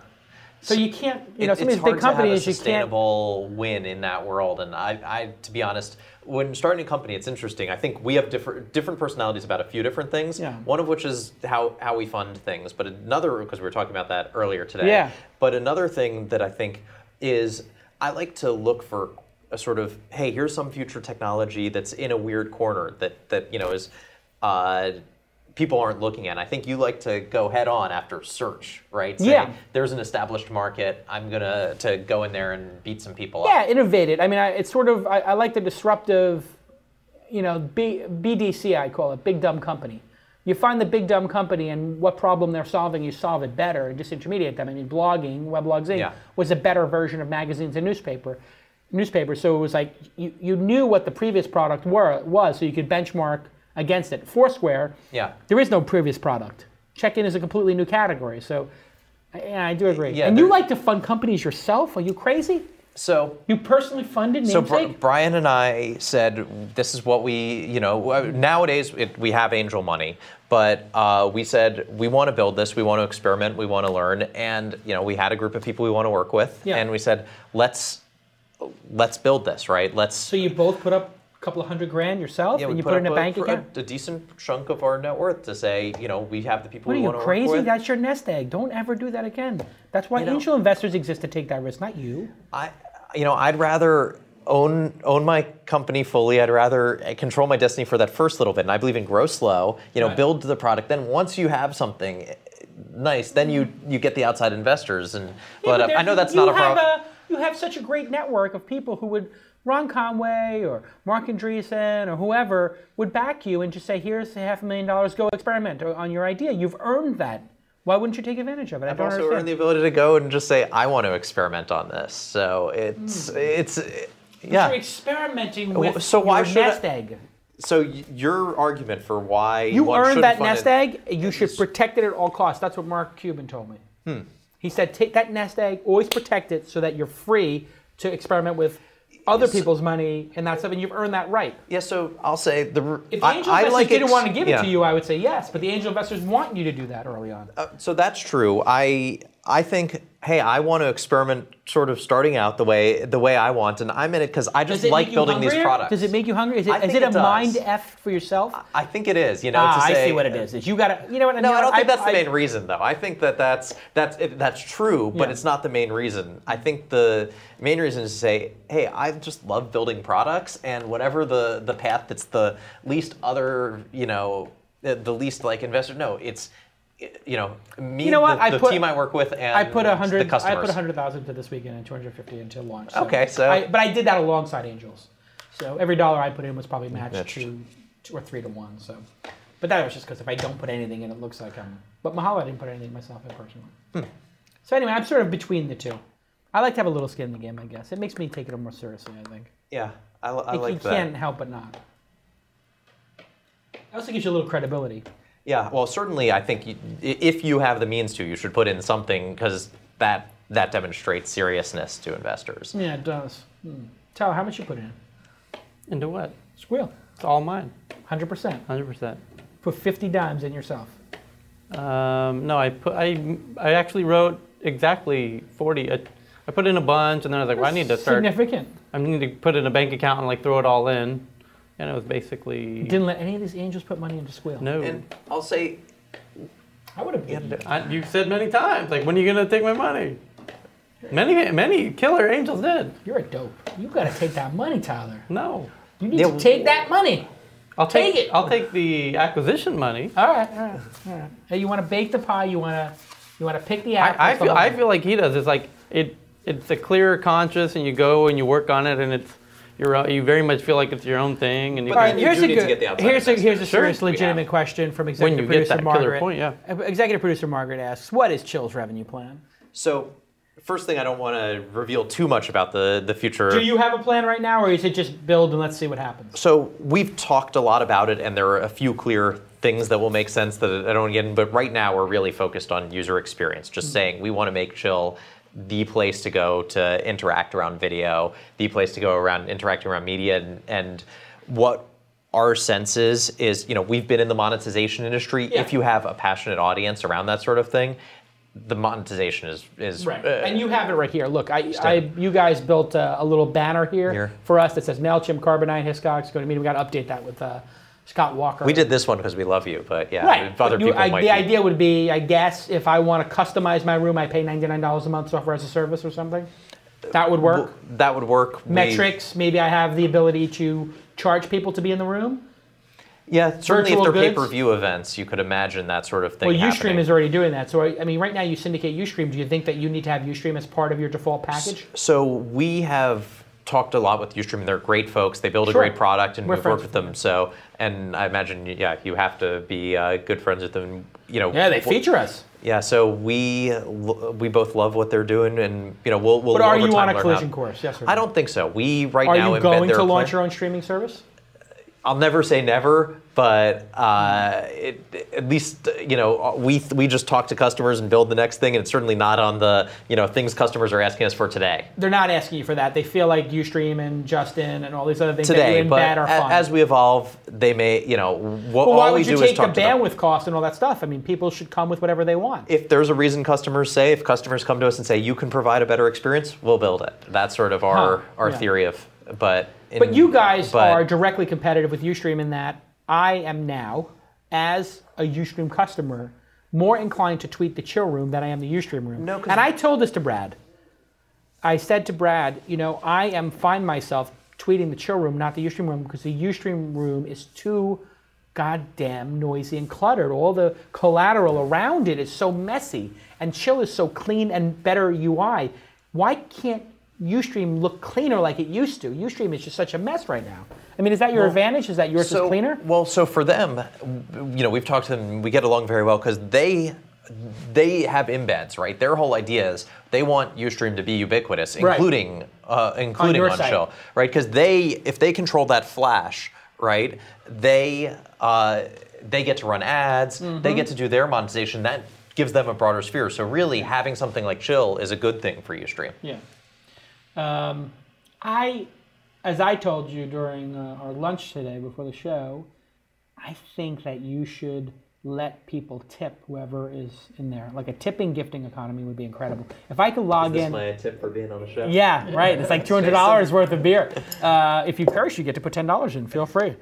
S2: So you can't, you know,
S4: It-
S2: some of these big companies, you can't.
S4: It's hard to have a
S2: companies, you can't.
S4: sustainable win in that world. And I, I, to be honest, when starting a company, it's interesting. I think we have different different personalities about a few different things.
S2: Yeah.
S4: One of which is how how we fund things, but another because we were talking about that earlier today.
S2: Yeah.
S4: But another thing that I think is I like to look for a sort of hey, here's some future technology that's in a weird corner that that you know is. Uh, People aren't looking at. I think you like to go head on after search, right? Say,
S2: Yeah.
S4: there's an established market. I'm gonna to go in there and beat some people
S2: Yeah,
S4: up.
S2: innovated. I mean, I, it's sort of, I, I like the disruptive, you know, B, BDC, I call it, big dumb company. You find the big dumb company and what problem they're solving, you solve it better and disintermediate them. I mean, blogging, Weblogs Inc.
S4: Yeah.
S2: was a better version of magazines and newspaper. Newspaper, so it was like you, you knew what the previous product were was, so you could benchmark against it. Foursquare,
S4: Yeah.
S2: there is no previous product. Check-in is a completely new category, so yeah, I do agree.
S4: Yeah,
S2: and you like to fund companies yourself? Are you crazy?
S4: So
S2: You personally funded
S4: So Bri-
S2: Namesake?
S4: Brian and I said this is what we, you know, uh, nowadays it, we have angel money, but uh, we said we want to build this, we want to experiment, we want to learn, and you know, we had a group of people we want to work with,
S2: Yeah.
S4: and we said let's let's build this, right? Let's
S2: so you both put up couple of hundred grand yourself,
S4: Yeah,
S2: and you put, it in a
S4: up
S2: bank account.
S4: A, decent chunk of our net worth to say, you know, we have the people
S2: What are you
S4: want to
S2: crazy? That's your nest egg. Don't ever do that again. That's why
S4: You know-
S2: angel investors exist to take that risk, not you.
S4: I, you know, I'd rather own own my company fully. I'd rather control my destiny for that first little bit. And I believe in grow slow. You know,
S2: Right.
S4: build the product. Then once you have something eh, nice, then you you get the outside investors. And but, uh, I know that's not a problem.
S2: you have such a great network of people who would Ron Conway or Marc Andreessen or whoever would back you and just say, "Here's half a million dollars. Go experiment on your idea. You've earned that. Why wouldn't you take advantage of it?" I
S4: I've also
S2: understand.
S4: earned the ability to go and just say, I want to experiment on this. So it's it's eh, yeah.
S2: You're experimenting with
S4: so why
S2: your
S4: should I-
S2: nest egg.
S4: So your argument for why
S2: You earned that nest
S4: it-
S2: egg. You should protect it at all costs. That's what Mark Cuban told me.
S4: Hmm.
S2: He said, take that nest egg, always protect it so that you're free to experiment with other people's money and that stuff, and you've earned that right.
S4: Yeah, so I'll say the.
S2: If the angel
S4: I
S2: investors
S4: like
S2: didn't
S4: ex-
S2: want to give it
S4: yeah.
S2: to you, I would say yes. But the angel investors want you to do that early on.
S4: Uh, so that's true. I I think hey, I want to experiment sort of starting out the way the way I want, and I'm in it because I just like building these products.
S2: Does it make you hungry? Is it, is
S4: think
S2: it a
S4: it
S2: mind f for yourself?
S4: I think it is. You know,
S2: ah,
S4: to
S2: I see what it is. Is you gotta, you know what?
S4: No,
S2: you
S4: I don't think
S2: what,
S4: that's the
S2: I-
S4: main reason, though. I think that that's that's it, that's true, but
S2: Yeah.
S4: it's not the main reason. I think the main reason is to say, hey, I just love building products, and whatever the the path that's the least other, you know, the, the least like investor. No, it's you know me,
S2: You know what?
S4: the,
S2: I
S4: the
S2: put-
S4: team I work with, and
S2: I put a hundred. I put a hundred thousand to this weekend and two hundred fifty into launch.
S4: Okay, so-
S2: I, but I did that alongside Angels, so every dollar I put in was probably matched to two or three to one. So, but that was just because if I don't put anything in, it looks like I'm. But Mahalo, I didn't put anything myself in personally.
S4: Hmm.
S2: So anyway, I'm sort of between the two. I like to have a little skin in the game, I guess. It makes me take it more seriously. I think.
S4: Yeah, I, I
S2: It-
S4: like
S2: you
S4: that.
S2: can't help but not. It also gives you a little credibility.
S4: Yeah, well, certainly, I think you, if you have the means to, you should put in something because that that demonstrates seriousness to investors.
S2: Yeah, it does. Hmm. Tell how much you put in.
S5: Into what?
S2: Squeal.
S5: It's all mine.
S2: Hundred percent.
S5: 100%.
S2: Put fifty dimes in yourself.
S5: Um, no, I put I I actually wrote exactly 40. I, I put in a bunch, and then I was like, well, I need to start.
S2: Significant.
S5: I need to put in a bank account and like throw it all in, and it was basically
S2: Didn't let any of these angels put money into Squeal.
S5: no.
S4: And I'll say,
S2: I would have been.
S5: I, you said many times, like, when are you gonna take my money? Many many killer angels did.
S2: You're a dope. You got to take that money, Tyler.
S5: No,
S2: You need
S4: Yeah,
S2: to take that money.
S5: I'll take,
S2: Take it.
S5: I'll take the acquisition money.
S2: All right, all right, all right. Hey, you want to bake the pie? You want to, you want to pick the apples?
S5: I, I feel I feel like he does. It's like it it's a clear conscience, and you go and you work on it, and it's you're you very much feel like it's your own thing, and you
S4: But
S5: can-
S2: right,
S4: you
S2: here's
S4: do
S2: a
S4: need to
S2: good.
S4: get the outside
S2: here's a here's a serious,
S4: Sure,
S2: legitimate question from executive
S5: you get
S2: producer
S5: that killer
S2: Margaret.
S5: point, yeah.
S2: Uh, Executive producer Margaret asks, "What is Chill's revenue plan?
S4: so first thing, I don't want to reveal too much about the the future.
S2: Do you have a plan right now, or is it just build and let's see what happens?"
S4: So we've talked a lot about it, and there are a few clear things that will make sense that I don't get in. But right now, we're really focused on user experience. Just
S2: Mm-hmm.
S4: saying, we want to make Chill the place to go to interact around video, the place to go around interacting around media, and, and what our sense is is you know we've been in the monetization industry.
S2: Yeah.
S4: If you have a passionate audience around that sort of thing, the monetization is is
S2: Right.
S4: uh,
S2: and you have it right here. Look, I, I you guys built a, a little banner here,
S4: Here.
S2: for us that says Mailchimp, Carbonite, Hiscox. Go to meeting. We got to update that with uh, Scott Walker.
S4: we did this one because we love you, but yeah,
S2: Right.
S4: other
S2: you-
S4: people
S2: I-
S4: might.
S2: the
S4: be-
S2: idea would be, I guess, if I want to customize my room, I pay ninety nine dollars a month software as a service or something. That would work.
S4: that would work.
S2: Metrics. Maybe I have the ability to charge people to be in the room.
S4: Yeah, certainly if they're
S2: goods?
S4: pay-per-view events, you could imagine that sort of thing
S2: Well,
S4: happening.
S2: UStream is already doing that. So I, I mean, right now you syndicate UStream. Do you think that you need to have UStream as part of your default package?
S4: So we have talked a lot with UStream. They're great folks. They build a
S2: Sure.
S4: great product, and
S2: We're
S4: we've worked with them. So, and I imagine, yeah, you have to be uh, good friends with them. You know.
S2: Yeah, they feature us.
S4: Yeah, so we we both love what they're doing, and you know, we'll we'll.
S2: But are you on a collision course? Yes or no?
S4: I don't think so. We right
S2: Are
S4: now
S2: you
S4: embed
S2: going to launch
S4: plan-
S2: your own streaming service?
S4: I'll never say never, but uh, it, at least you know we we just talk to customers and build the next thing, and it's certainly not on the you know things customers are asking us for today.
S2: They're not asking you for that. They feel like UStream and Justin and all these other things
S4: Today, but
S2: embed are
S4: a-
S2: fun.
S4: as we evolve, they may you know what
S2: Well, why
S4: all we
S2: would you
S4: do is
S2: take the
S4: talk to them.
S2: bandwidth cost and all that stuff? I mean, people should come with whatever they want.
S4: If there's a reason customers say, if customers come to us and say you can provide a better experience, we'll build it. That's sort of our
S2: Huh,
S4: our
S2: yeah.
S4: theory of. But
S2: But you guys
S4: but-
S2: are directly competitive with Ustream in that I am now, as a Ustream customer, more inclined to tweet the chill room than I am the Ustream room.
S4: No,
S2: and I told this to Brad. I said to Brad, you know, I am find myself tweeting the chill room, not the Ustream room, because the Ustream room is too goddamn noisy and cluttered. All the collateral around it is so messy, and chill is so clean and better UI. Why can't Ustream look cleaner like it used to? Ustream is just such a mess right now. I mean, is that your advantage? Is that yours is cleaner?
S4: Well, so for them, you know, we've talked to them. We get along very well because they they have embeds, right? Their whole idea is they want UStream to be ubiquitous,
S2: Right.
S4: including uh, including on. Chill, right? Because they if they control that flash, right? They uh, they get to run ads.
S2: Mm-hmm.
S4: They get to do their monetization. That gives them a broader sphere. So really, having something like Chill is a good thing for UStream.
S2: Yeah. Um, I, as I told you during uh, our lunch today before the show, I think that you should let people tip whoever is in there. Like a tipping gifting economy would be incredible. If I could log in.
S6: my tip for being on the show?
S2: Yeah, right. It's like two hundred dollars worth of beer. Uh, if you curse, you get to put ten dollars in. Feel free.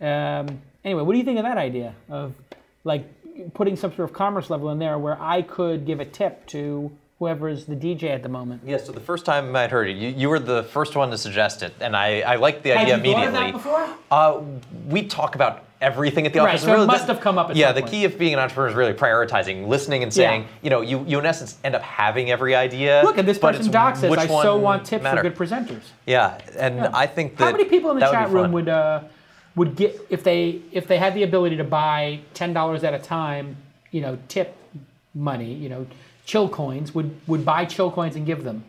S2: Um, anyway, what do you think of that idea of like putting some sort of commerce level in there where I could give a tip to whoever is the DJ at the moment?
S4: Yeah, so the first time I'd heard it, you, you were the first one to suggest it, and I, I liked the
S2: Had
S4: idea
S2: you thought of
S4: immediately.
S2: that before?
S4: Uh, we talk about everything at the
S2: Right,
S4: office.
S2: so it must
S4: the-
S2: have come up at
S4: Yeah,
S2: some
S4: the
S2: point.
S4: key of being an entrepreneur is really prioritizing, listening, and saying,
S2: Yeah.
S4: you know, you, you in essence end up having every idea.
S2: Look, and this person
S4: it's
S2: doc says, I so want tips
S4: matter."
S2: for good presenters.
S4: Yeah, and I think that
S2: How many people in the
S4: that would
S2: chat room would uh, would get if they if they had the ability to buy ten dollars at a time, you know, tip money, you know, chill coins, would would buy chill coins and give them?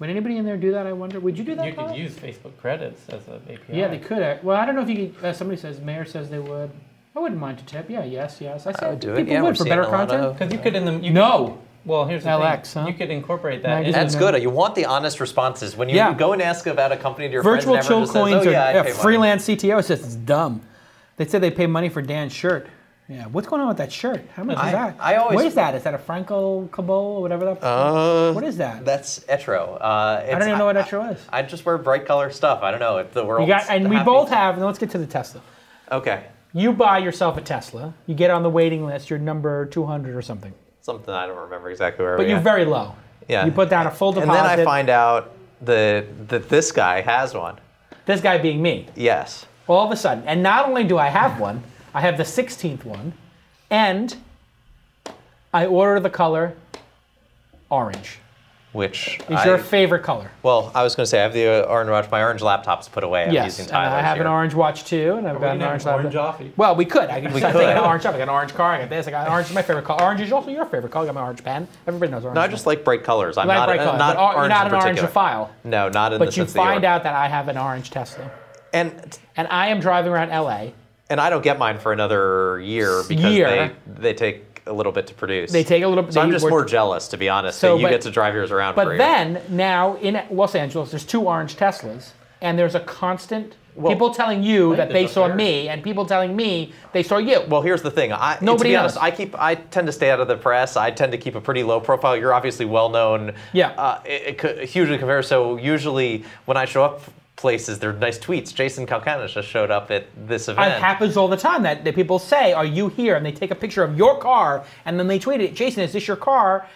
S2: Would anybody in there do that? I wonder. Would you do that?
S5: You could use Facebook credits as an API.
S2: Yeah, they could. uh, Well, I don't know if you could. Uh, somebody says mayor says they would. I wouldn't mind to tip. Yeah, yes, yes. I said
S4: would do it.
S2: people
S4: Yeah, we're
S2: would for better content.
S5: Because you could in the you
S2: No.
S5: Could, well, here's the
S2: LX,
S5: thing.
S2: huh?
S5: You could incorporate that.
S2: Magazine.
S4: That's good. You want the honest responses when you
S2: Yeah.
S4: go and ask about a company to your
S2: Virtual
S4: friends.
S2: chill
S4: never just says,
S2: coins
S4: oh, yeah, I
S2: yeah,
S4: pay money."
S2: freelance CTO says it's dumb. They said they pay money for Dan's shirt. Yeah, what's going on with that shirt? How much
S4: I-
S2: is that?
S4: I always-
S2: What is that? Is that a Franco Cabot or whatever that?
S4: Uh,
S2: what is that?
S4: That's Etro. Uh,
S2: I don't even know what Etro is.
S4: I just wear bright color stuff. I don't know if the world.
S2: Got, and we both have. Now let's get to the Tesla.
S4: Okay,
S2: You buy yourself a Tesla. You get on the waiting list. You're number 200 or something,
S4: something I don't remember exactly where.
S2: but you're
S4: at.
S2: very low.
S4: Yeah.
S2: You put down a full deposit.
S4: And then I find out that that this guy has one.
S2: this guy being me.
S4: Yes.
S2: all of a sudden. And not only do I have one, I have the 16th one, and I order the color orange.
S4: Which
S2: Is
S4: I,
S2: your favorite color?
S4: well, I was going to say I have the uh, orange watch. My orange laptop's put away. I'm
S2: yes,
S4: using
S2: and I
S4: Tyler's
S2: have an orange watch too, and I've
S5: we
S2: got an
S5: have
S2: orange
S5: orange
S2: laptop.
S5: offie.
S2: Well, we could. I could just
S4: could.
S2: take an orange up. I got an orange car. I got this. I got orange. is my favorite color. Orange is also your favorite color. I got my orange pen. Everybody knows orange.
S4: No, I
S2: pen.
S4: just like bright colors. I'm
S2: like
S4: not,
S2: bright
S4: uh,
S2: colors,
S4: not
S2: but or- you're
S4: orange
S2: not
S4: in
S2: an
S4: particular.
S2: orangeophile.
S4: No, not in the
S2: But you
S4: sense that you
S2: find out that I have an orange Tesla,
S4: And
S2: and I am driving around LA.
S4: And I don't get mine for another year because
S2: Year.
S4: they they take a little bit to produce.
S2: They take a little. Bit.
S4: So I'm just more jealous, to be honest.
S2: So,
S4: that you
S2: but-
S4: get to drive yours around for a
S2: But then now in Los Angeles, there's two orange Teslas, and there's a constant people telling you that they saw me, and people telling me they saw you.
S4: Well, here's the thing. I,
S2: Nobody
S4: to be
S2: knows.
S4: honest, I keep. I tend to stay out of the press. I tend to keep a pretty low profile. You're obviously well known.
S2: Yeah.
S4: Uh, it, it hugely compared. So usually when I show up places, they're nice tweets. Jason Calacanis just showed up at this event.
S2: it happens all the time that, that people say, "Are you here?" and they take a picture of your car, and then they tweet it. Jason, is this your car?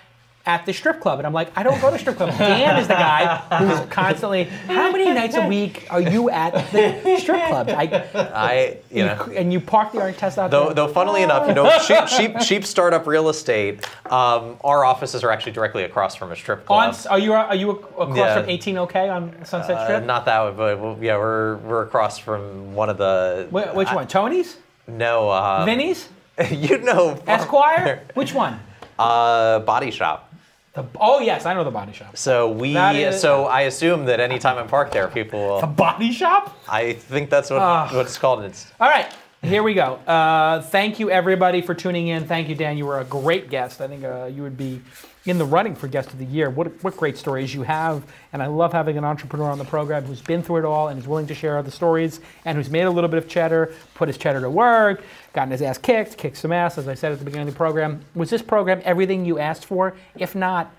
S2: At the strip club, and I'm like, I don't go to strip club. Dan is the guy who's constantly. How many nights a week are you at the strip club? I,
S4: I, you know.
S2: and you park the orange Tesla out
S4: Though,
S2: there.
S4: though, funnily enough, you know, cheap, cheap, cheap startup real estate. Um, our offices are actually directly across from a strip
S2: On,
S4: club.
S2: are you are you across
S4: Yeah.
S2: from 18 OK on Sunset
S4: Uh,
S2: Strip?
S4: not that one, but well, yeah, we're we're across from one of the.
S2: Wh- which
S4: I-
S2: one? Tony's?
S4: No, uh,
S2: Vinny's?
S4: you know.
S2: Esquire? Which one?
S4: Uh, body shop.
S2: The, oh yes, I know the body shop.
S4: So we,
S2: is-
S4: so I assume that anytime I'm parked there, people will.
S2: The body shop?
S4: I think that's what
S2: Ah.
S4: what it's called. It's
S2: All right, here we go. Uh, thank you everybody for tuning in. Thank you, Dan. You were a great guest. I think uh, you would be in the running for guest of the year. What what great stories you have, and I love having an entrepreneur on the program who's been through it all and is willing to share the stories and who's made a little bit of cheddar, put his cheddar to work, gotten his ass kicked, kicked some ass, as I said at the beginning of the program. Was this program everything you asked for? If not,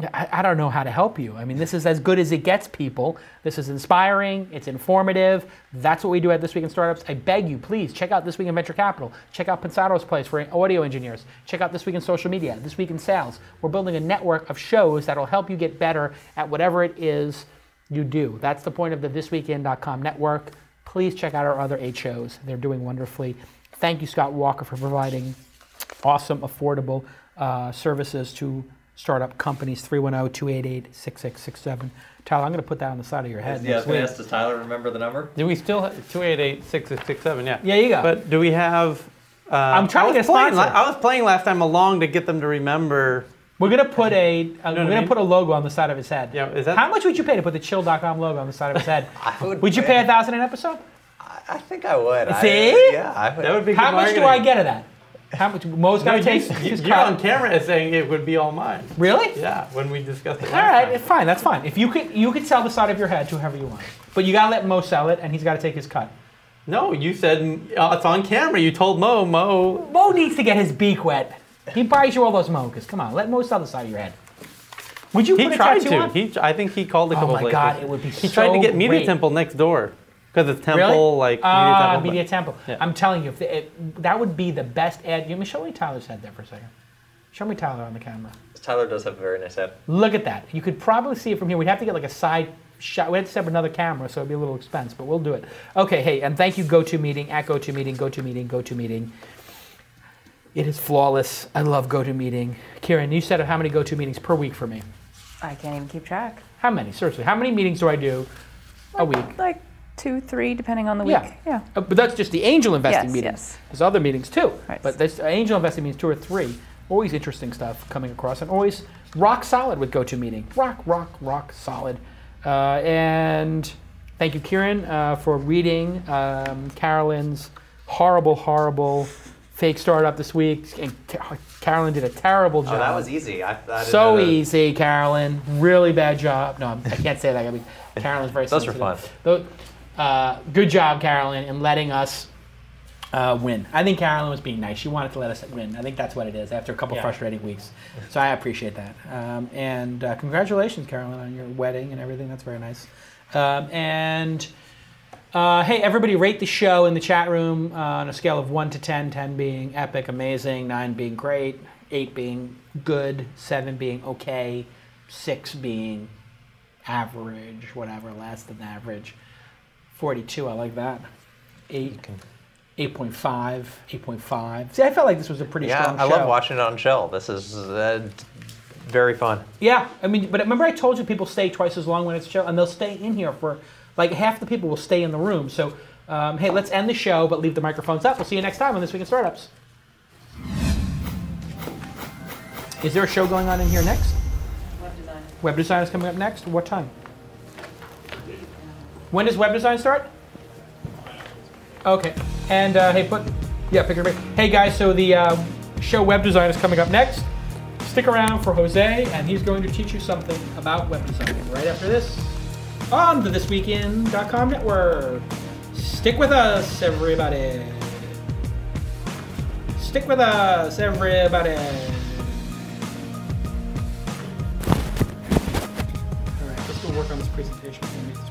S2: I, I don't know how to help you. I mean, this is as good as it gets, people. This is inspiring. It's informative. That's what we do at This Week in Startups. I beg you, please check out This Week in Venture Capital. Check out Pensado's Place for audio engineers. Check out This Week in Social Media. This Week in Sales. We're building a network of shows that'll help you get better at whatever it is you do. That's the point of the thisweekin.com network. Please check out our other eight shows. They're doing wonderfully. Thank you, Scott Walker, for providing awesome, affordable uh, services to startup companies. 310 288 6667. Tyler, I'm going to put that on the side of your head.
S6: Yeah, I
S2: next
S6: was going to
S2: week.
S6: ask, does Tyler remember the number?
S5: Do we still have 288 6667? Yeah.
S2: Yeah, you go.
S5: But do we have. Uh, I'm
S2: trying to
S5: was
S2: get
S5: playing,
S2: sponsor.
S5: I was playing last time along to get them to remember.
S2: We're gonna put a uh,
S5: what
S2: we're
S5: I
S2: gonna
S5: mean?
S2: put a logo on the side of his head.
S5: Yeah, is that-
S2: How much would you pay to put the chill.com logo on the side of his head?
S4: I would
S2: would you
S4: pay-
S2: pay a thousand an episode?
S4: I think I would. I-
S2: See?
S4: yeah, I would.
S5: That would be
S2: How
S5: good
S2: much do. I get of that? How much? Mo's gotta take his
S5: you're on camera as saying it would be all mine.
S2: Really?
S5: Yeah, when we discussed it.
S2: All right, fine. That's fine. If you could, you could sell the side of your head to whoever you want, but you gotta let Mo sell it, and he's gotta take his cut.
S5: No, you said uh, it's on camera. You told Mo, Mo.
S2: Mo needs to get his beak wet. He buys you all those mochas. Come on, let Mo sell the side of your head. Would you
S5: He tried to.
S2: on?
S5: He, I think he called a couple.
S2: Oh my
S5: places.
S2: God, it would be
S5: He tried to
S2: so
S5: get Media
S2: great.
S5: Temple next door because it's Temple,
S2: Really?
S5: like Media ah, Temple. but-
S2: Media Temple.
S5: Yeah.
S2: I'm telling you, if the, it, that would be the best ad. You me show me Tyler's head there for a second. Show me Tyler on the camera.
S6: Tyler does have a very nice head.
S2: Look at that. You could probably see it from here. We'd have to get like a side shot. We'd have to set up another camera, so it'd be a little expense, but we'll do it. Okay, hey, and thank you, GoToMeeting, at GoToMeeting, GoToMeeting, GoToMeeting. It is flawless. I love GoToMeeting. Kieran, you set up how many GoToMeetings per week for me?
S7: I can't even keep track.
S2: How many? Seriously, how many meetings do I do a week?
S7: Like two, three, depending on the week.
S2: Yeah.
S7: Yeah.
S2: Uh, but that's just the angel investing
S7: Yes,
S2: meetings.
S7: yes.
S2: There's other meetings too.
S7: Right.
S2: But this angel investing means two or three. Always interesting stuff coming across, and always rock solid with GoToMeeting. Rock, rock, rock solid. Uh, and thank you, Kieran, uh, for reading um, Carolyn's horrible, horrible fake startup this week. And Ca- Carolyn did a terrible job.
S4: Oh, that was easy. I, I
S2: So
S4: that-
S2: easy, Carolyn. Really bad job. No, I'm- I can't say that. I mean, Carolyn's very
S4: Those were
S2: sensitive. Tho- uh, good job, Carolyn, in letting us uh, win. I think Carolyn was being nice. She wanted to let us win. I think that's what it is after a couple
S5: Yeah.
S2: frustrating weeks. So I appreciate that. Um, and uh, congratulations, Carolyn, on your wedding and everything. That's very nice. Um, and uh, hey, everybody, rate the show in the chat room uh, on a scale of 1 to 10, 10 being epic, amazing, 9 being great, 8 being good, 7 being okay, 6 being average, whatever, less than average. 42, I like that. 8, 8.5, 8.5. See, I felt like this was a pretty
S4: Yeah,
S2: strong
S4: I
S2: show.
S4: love watching it on Shell. This is uh, very fun.
S2: Yeah, I mean, but remember I told you people stay twice as long when it's show, and they'll stay in here for like half the people will stay in the room. So, um, hey, let's end the show, but leave the microphones up. We'll see you next time on This Week in Startups. Is there a show going on in here next?
S7: Web design.
S2: Web design is coming up next. What time? When does web design start? Okay, and uh, hey, put yeah, pick it up. Hey guys, so the uh, show web design is coming up next. Stick around for Jose, and he's going to teach you something about web design right after this on the thisweekin.com network. Stick with us, everybody. Stick with us, everybody. All right, let's go work on this presentation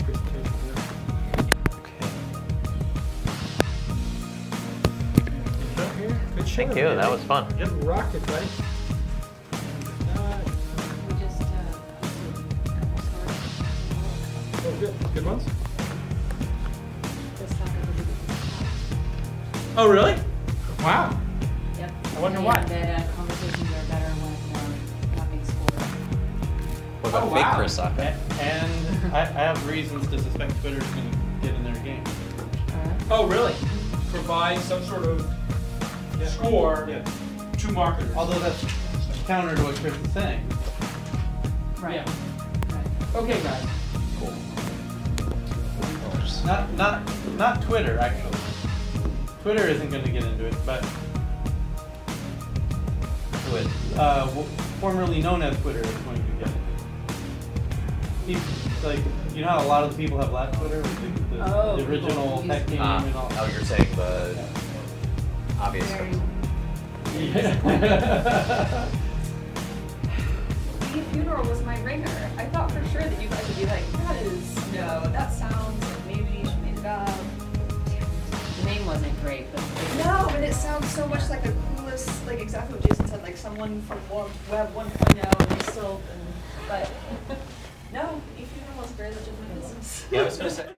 S4: Thank you. That was fun.
S2: Yep, rocked it, buddy. Uh,
S7: We just, uh,
S2: oh, good. Good ones. Oh, really? Wow.
S8: Yep.
S2: I wonder why.
S8: That uh, conversations are better when um, not being scored.
S4: What about
S2: Oh,
S4: fake
S2: wow.
S4: Chris Sacca?
S5: And I, I have reasons to suspect Twitter's going to get in their game.
S2: Oh, really? Provide some sort of score
S5: Yeah.
S2: to marketers.
S5: Although that's counter to what Chris is saying.
S8: Right.
S2: Yeah.
S8: Right.
S2: Okay, guys.
S5: Not not not Twitter actually. Twitter isn't going to get into it, but uh, formerly known as Twitter is going to get it. Like, you know how a lot of the people have left Twitter, the, the,
S8: Oh,
S5: the original
S8: people
S5: tech team
S4: Ah,
S5: and all.
S4: oh, you're saying the obvious.
S8: Very,
S5: Yeah.
S9: funeral was my ringer. I thought for sure that you guys would be like, that is no, that sounds like maybe she made it up.
S7: The name wasn't great, but
S9: No, but it sounds so much like the coolest, like exactly what Jason said, like someone from Web 1.0 and they still, and, but no, e funeral was very legitimate business.
S6: Yeah, I was gonna say.